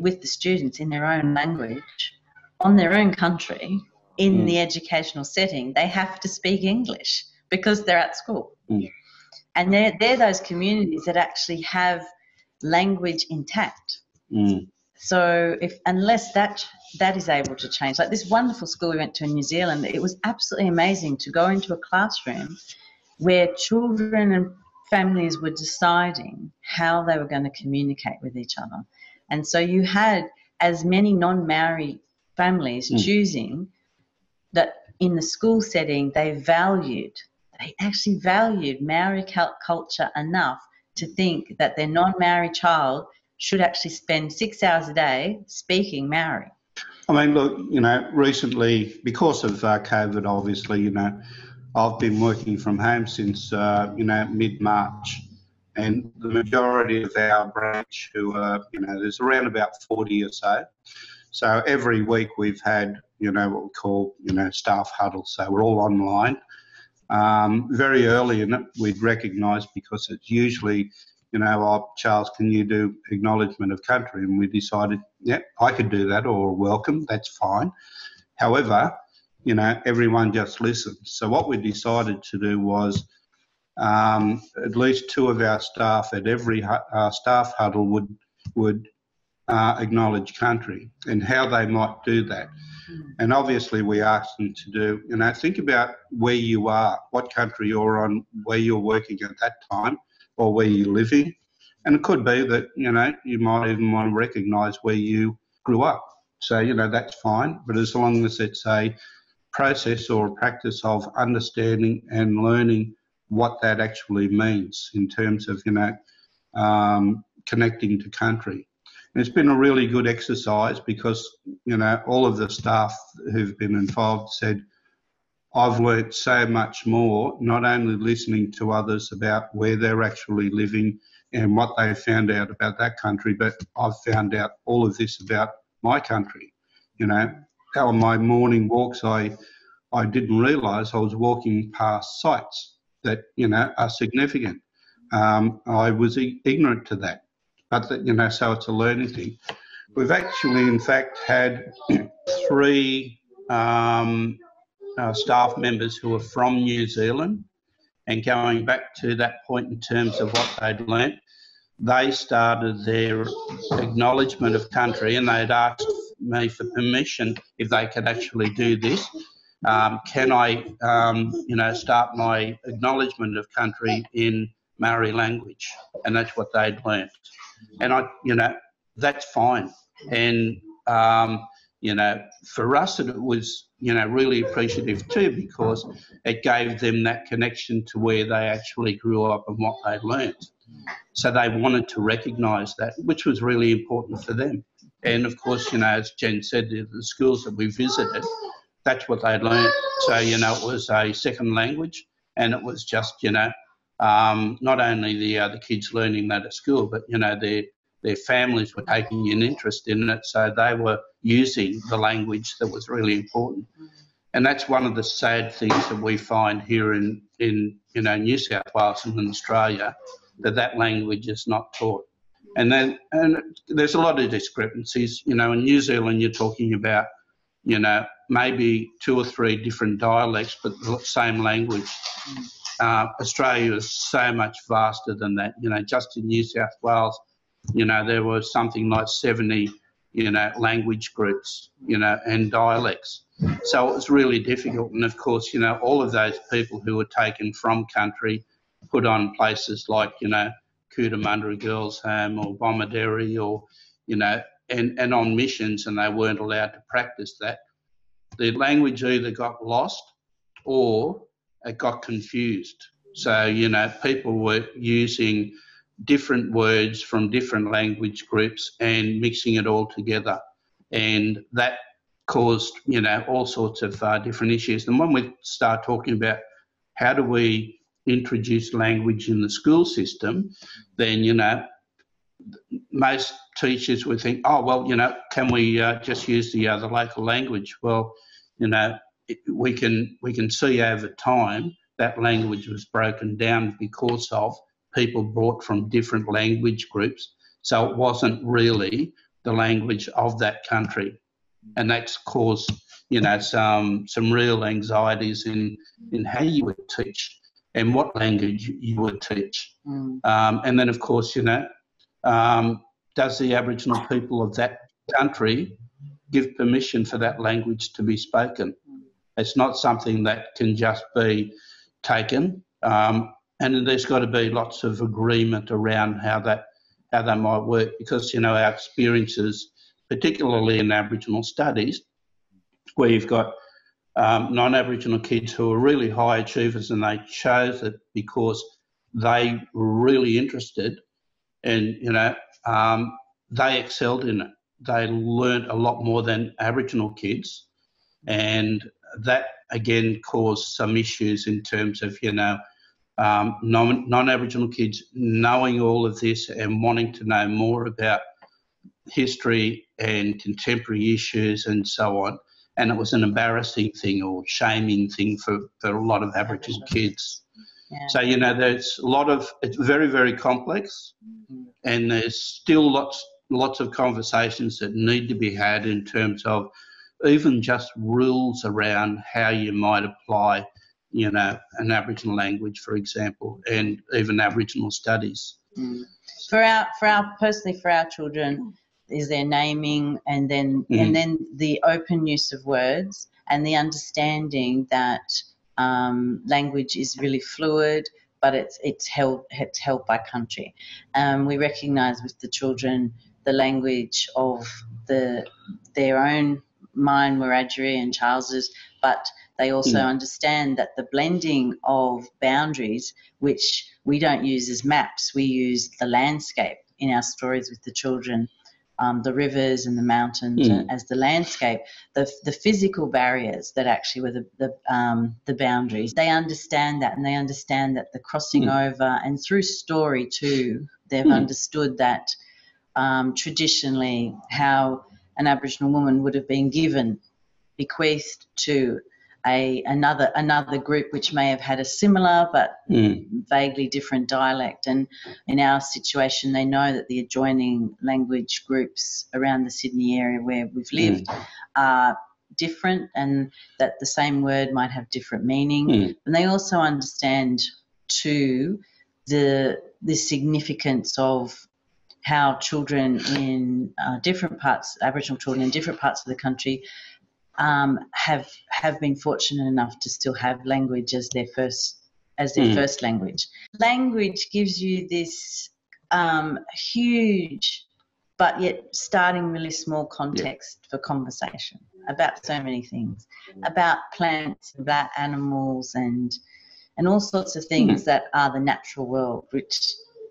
with the students in their own language, on their own country, in Mm. the educational setting. They have to speak English because they're at school. Mm. And they're, they're those communities that actually have language intact. Mm. So if unless that that is able to change, like this wonderful school we went to in New Zealand, it was absolutely amazing to go into a classroom where children and families were deciding how they were going to communicate with each other. And so you had as many non-Maori families Mm. choosing that in the school setting they valued, they actually valued Maori culture enough to think that their non-Maori child should actually spend six hours a day speaking Maori. I mean, look, you know, recently, because of uh, COVID, obviously, you know, I've been working from home since, uh, you know, mid March. And the majority of our branch, who are, you know, there's around about 40 or so. So every week we've had, you know, what we call, you know, staff huddles. So we're all online. Um, very early in it, we'd recognised because it's usually, you know, oh, Charles, can you do acknowledgement of country? And we decided, yeah, I could do that or welcome, that's fine. However, you know, everyone just listened. So what we decided to do was um, at least two of our staff at every uh, staff huddle would would uh, acknowledge country and how they might do that. And obviously, we asked them to do, you know, think about where you are, what country you're on, where you're working at that time, or where you're living. And it could be that, you know, you might even want to recognise where you grew up. So, you know, that's fine. But as long as it's a process or a practice of understanding and learning what that actually means in terms of, you know, um, connecting to country. And it's been a really good exercise because, you know, all of the staff who've been involved said, I've learnt so much more, not only listening to others about where they're actually living and what they found out about that country, but I've found out all of this about my country. You know, on my morning walks, I I didn't realise I was walking past sites that you know are significant. Um, I was ignorant to that, but that, you know, so it's a learning thing. We've actually, in fact, had three um, uh, staff members who are from New Zealand, and going back to that point in terms of what they'd learnt, they started their acknowledgement of country, and they'd asked me for permission if they could actually do this. Um, can I, um, you know, start my acknowledgement of country in Maori language? And that's what they'd learnt. And I, you know, that's fine. And um, you know, for us, it was, you know, really appreciative too because it gave them that connection to where they actually grew up and what they learned. So they wanted to recognise that, which was really important for them. And of course, you know, as Jen said, the schools that we visited, that's what they learned. So, you know, it was a second language and it was just, you know, um, not only the uh, the kids learning that at school, but, you know, their their families were taking an interest in it, so they were using the language that was really important. And that's one of the sad things that we find here in, in you know New South Wales and in Australia, that that language is not taught. And then and there's a lot of discrepancies. You know, in New Zealand, you're talking about you know maybe two or three different dialects, but the same language. Uh, Australia is so much vaster than that. You know, just in New South Wales, you know, there were something like 70, you know, language groups, you know, and dialects. So it was really difficult. And of course, you know, all of those people who were taken from country, put on places like, you know, Cootamundra Girls Home or Bomaderry or, you know, and, and on missions and they weren't allowed to practice that. The language either got lost or it got confused. So, you know, people were using different words from different language groups and mixing it all together. And that caused, you know, all sorts of uh, different issues. And when we start talking about how do we introduce language in the school system, then, you know, most teachers would think, oh, well, you know, can we uh, just use the, uh, the local language? Well, you know, it, we can we can see over time that language was broken down because of people brought from different language groups. So it wasn't really the language of that country. And that's caused, you know, some some real anxieties in, in how you would teach and what language you would teach. Mm. Um, and then, of course, you know, um, does the Aboriginal people of that country give permission for that language to be spoken? It's not something that can just be taken. Um, and there's got to be lots of agreement around how that how that might work because you know our experiences, particularly in Aboriginal studies, where you've got um, non-Aboriginal kids who are really high achievers and they chose it because they were really interested and you know um, they excelled in it. They learned a lot more than Aboriginal kids, and that again caused some issues in terms of you know um, non Aboriginal kids knowing all of this and wanting to know more about history and contemporary issues and so on. And it was an embarrassing thing or shaming thing for, for a lot of Aboriginal kids. Yeah. So, you know, there's a lot of, it's very, very complex and there's still lots, lots of conversations that need to be had in terms of even just rules around how you might apply you know, an Aboriginal language, for example, and even Aboriginal studies. Mm. For our, for our personally for our children, is their naming and then mm. and then the open use of words and the understanding that um, language is really fluid, but it's it's held it's held by country. Um, we recognise with the children the language of the their own mine, Wiradjuri and Charles's, but they also mm. understand that the blending of boundaries, which we don't use as maps, we use the landscape in our stories with the children. um, the rivers and the mountains Mm. as the landscape, the, the physical barriers that actually were the, the, um, the boundaries, they understand that and they understand that the crossing Mm. over and through story too, they've Mm. understood that um, traditionally how an Aboriginal woman would have been given, bequeathed to a another another group which may have had a similar but Mm. vaguely different dialect. And in our situation, they know that the adjoining language groups around the Sydney area where we've lived are different and that the same word might have different meaning. Mm. And they also understand too the the significance of how children in uh, different parts, Aboriginal children in different parts of the country, um, have have been fortunate enough to still have language as their first as their Mm. first language. Language gives you this um, huge, but yet starting really small context for conversation about so many things, about plants, about animals, and and all sorts of things that are the natural world, which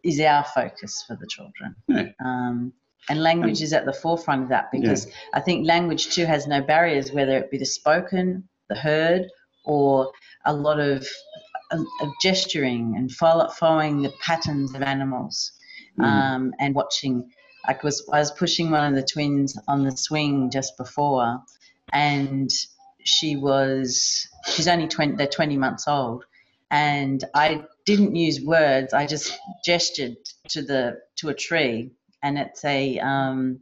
is our focus for the children. Yeah. Um, and language is at the forefront of that because I think language too has no barriers, whether it be the spoken, the heard, or a lot of, of, of gesturing and follow, following the patterns of animals Mm. um, and watching. I was I was pushing one of the twins on the swing just before, and she was she's only 20 they're 20 months old and i didn't use words i just gestured to the to a tree and it's a um,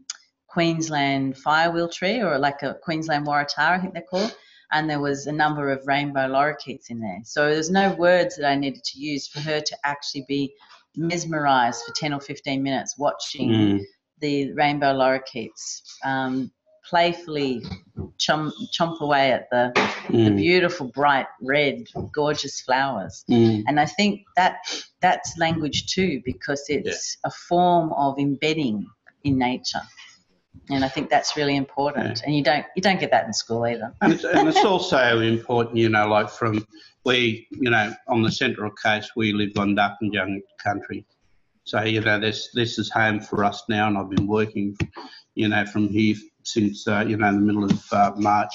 queensland firewheel tree or like a queensland waratah i think they're called and there was a number of rainbow lorikeets in there so there's no words that i needed to use for her to actually be mesmerized for 10 or 15 minutes watching Mm. the rainbow lorikeets um, playfully chomp, chomp away at the, the Mm. beautiful, bright, red, gorgeous flowers. Mm. And I think that that's language too, because it's a form of embedding in nature. And I think that's really important. And you don't you don't get that in school either. And it's, and it's also important, you know, like from we, you know, on the Central Coast, we live on Darkinjung country. So, you know, this this is home for us now, and I've been working, you know, from here since, uh, you know, the middle of uh, March.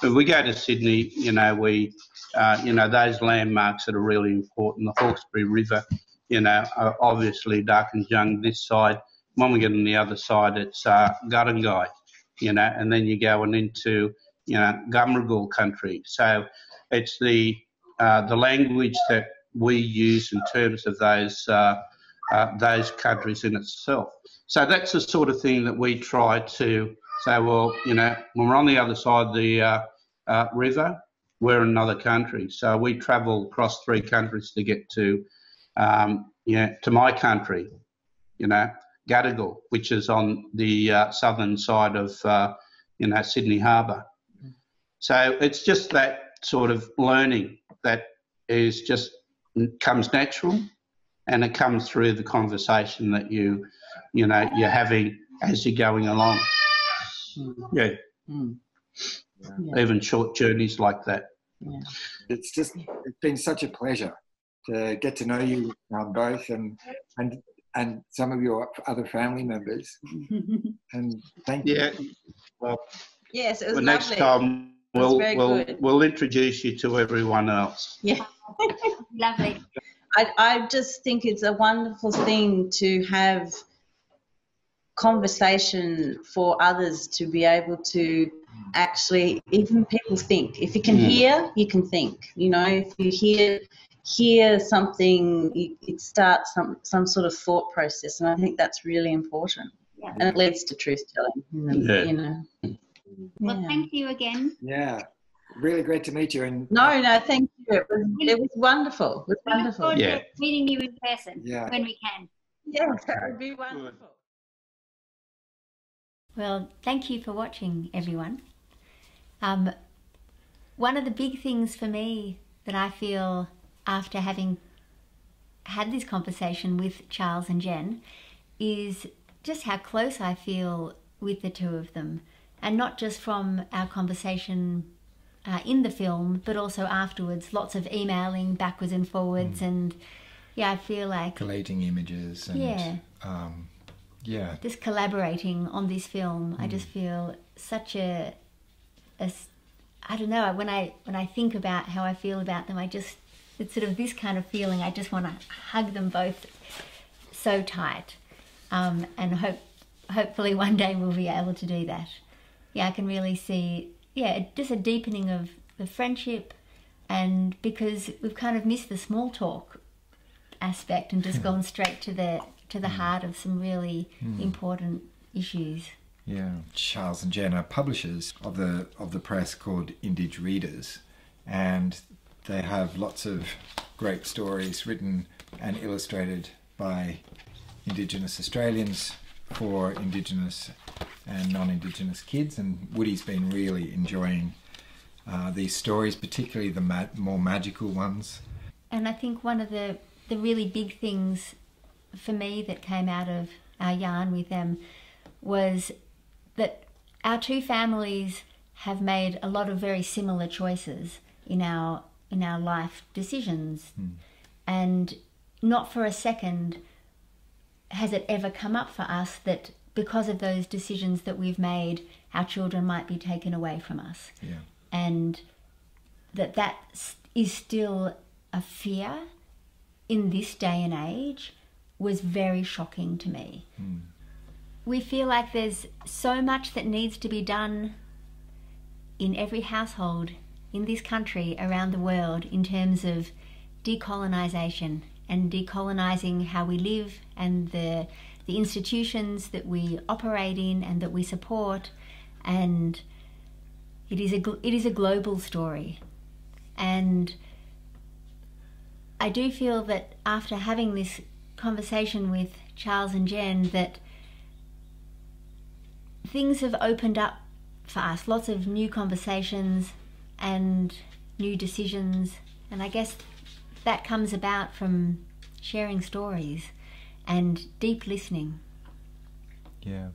But we go to Sydney, you know, we, uh, you know, those landmarks that are really important, the Hawkesbury River, you know, obviously Darkinjung this side. When we get on the other side, it's uh, Gurungai, you know, and then you're going into, you know, Cammeraygal country. So it's the uh, the language that we use in terms of those uh, uh, those countries in itself. So that's the sort of thing that we try to say. Well, you know, when we're on the other side of the uh, uh, river, we're in another country. So we travel across three countries to get to, um, you know, to my country. You know, Gadigal, which is on the uh, southern side of, uh, you know, Sydney Harbour. So it's just that sort of learning that is just comes natural, and it comes through the conversation that you, you know, you're having as you're going along. Yeah, Mm. even short journeys like that. Yeah. It's just it's been such a pleasure to get to know you um, both and and and some of your other family members. And thank you. Yeah. Well, Yes, it was well next time we'll we'll good. we'll introduce you to everyone else. Yeah. Lovely. I, I just think it's a wonderful thing to have conversation for others to be able to actually even people think if you can Mm. hear you can think you know if you hear hear something you, it starts some some sort of thought process and i think that's really important Yeah. and it leads to truth telling you know, Yeah. you know. Well, Yeah. thank you again. Yeah, really great to meet you. And no no thank you it was, it was wonderful it was wonderful Yeah. meeting you in person Yeah. when we can. yeah that would be wonderful Well, thank you for watching, everyone. Um, one of the big things for me that I feel after having had this conversation with Charles and Jen is just how close I feel with the two of them. And not just from our conversation uh, in the film, but also afterwards. Lots of emailing backwards and forwards. And yeah, I feel like collating images and Yeah. um, Yeah. just collaborating on this film. I just feel such a, a I don't know. When I when I think about how I feel about them, I just it's sort of this kind of feeling. I just want to hug them both so tight, um, and hope hopefully one day we'll be able to do that. Yeah, I can really see. Yeah, just a deepening of the friendship, and because we've kind of missed the small talk aspect and just gone straight to the to the heart of some really important issues. Yeah, Charles and Jen are publishers of the of the press called Indij Readers, and they have lots of great stories written and illustrated by Indigenous Australians for Indigenous and non-Indigenous kids. And Woody's been really enjoying uh, these stories, particularly the ma- more magical ones. And I think one of the the really big things for me that came out of our yarn with them was that our two families have made a lot of very similar choices in our in our life decisions. Hmm. And not for a second has it ever come up for us that because of those decisions that we've made our children might be taken away from us. Yeah, and that that is still a fear in this day and age was very shocking to me. Hmm. We feel like there's so much that needs to be done in every household in this country around the world in terms of decolonisation and decolonising how we live and the the institutions that we operate in and that we support. And it is a it is a global story, and I do feel that after having this conversation with Charles and Jen, that things have opened up for us. Lots of new conversations and new decisions, and I guess that comes about from sharing stories and deep listening. yeah.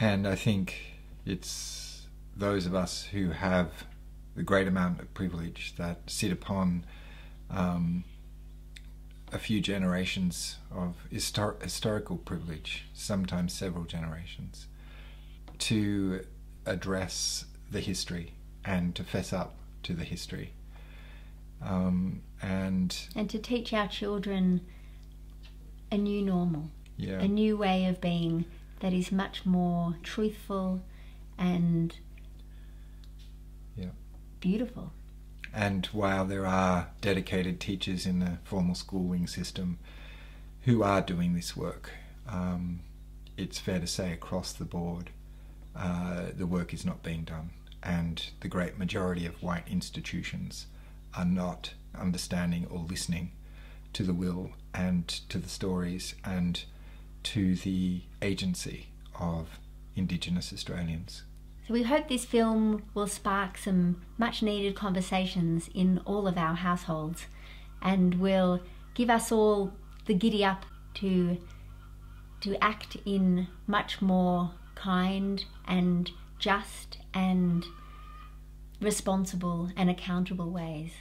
And I think it's those of us who have the great amount of privilege that sit upon um, a few generations of histor- historical privilege, sometimes several generations, to address the history and to fess up to the history. Um, and and to teach our children a new normal, yeah, a new way of being that is much more truthful and Yeah. beautiful. And while there are dedicated teachers in the formal schooling system who are doing this work, um, it's fair to say across the board uh, the work is not being done. And the great majority of white institutions are not understanding or listening to the will and to the stories and to the agency of Indigenous Australians. We hope this film will spark some much needed conversations in all of our households and will give us all the giddy up to to act in much more kind and just and responsible and accountable ways.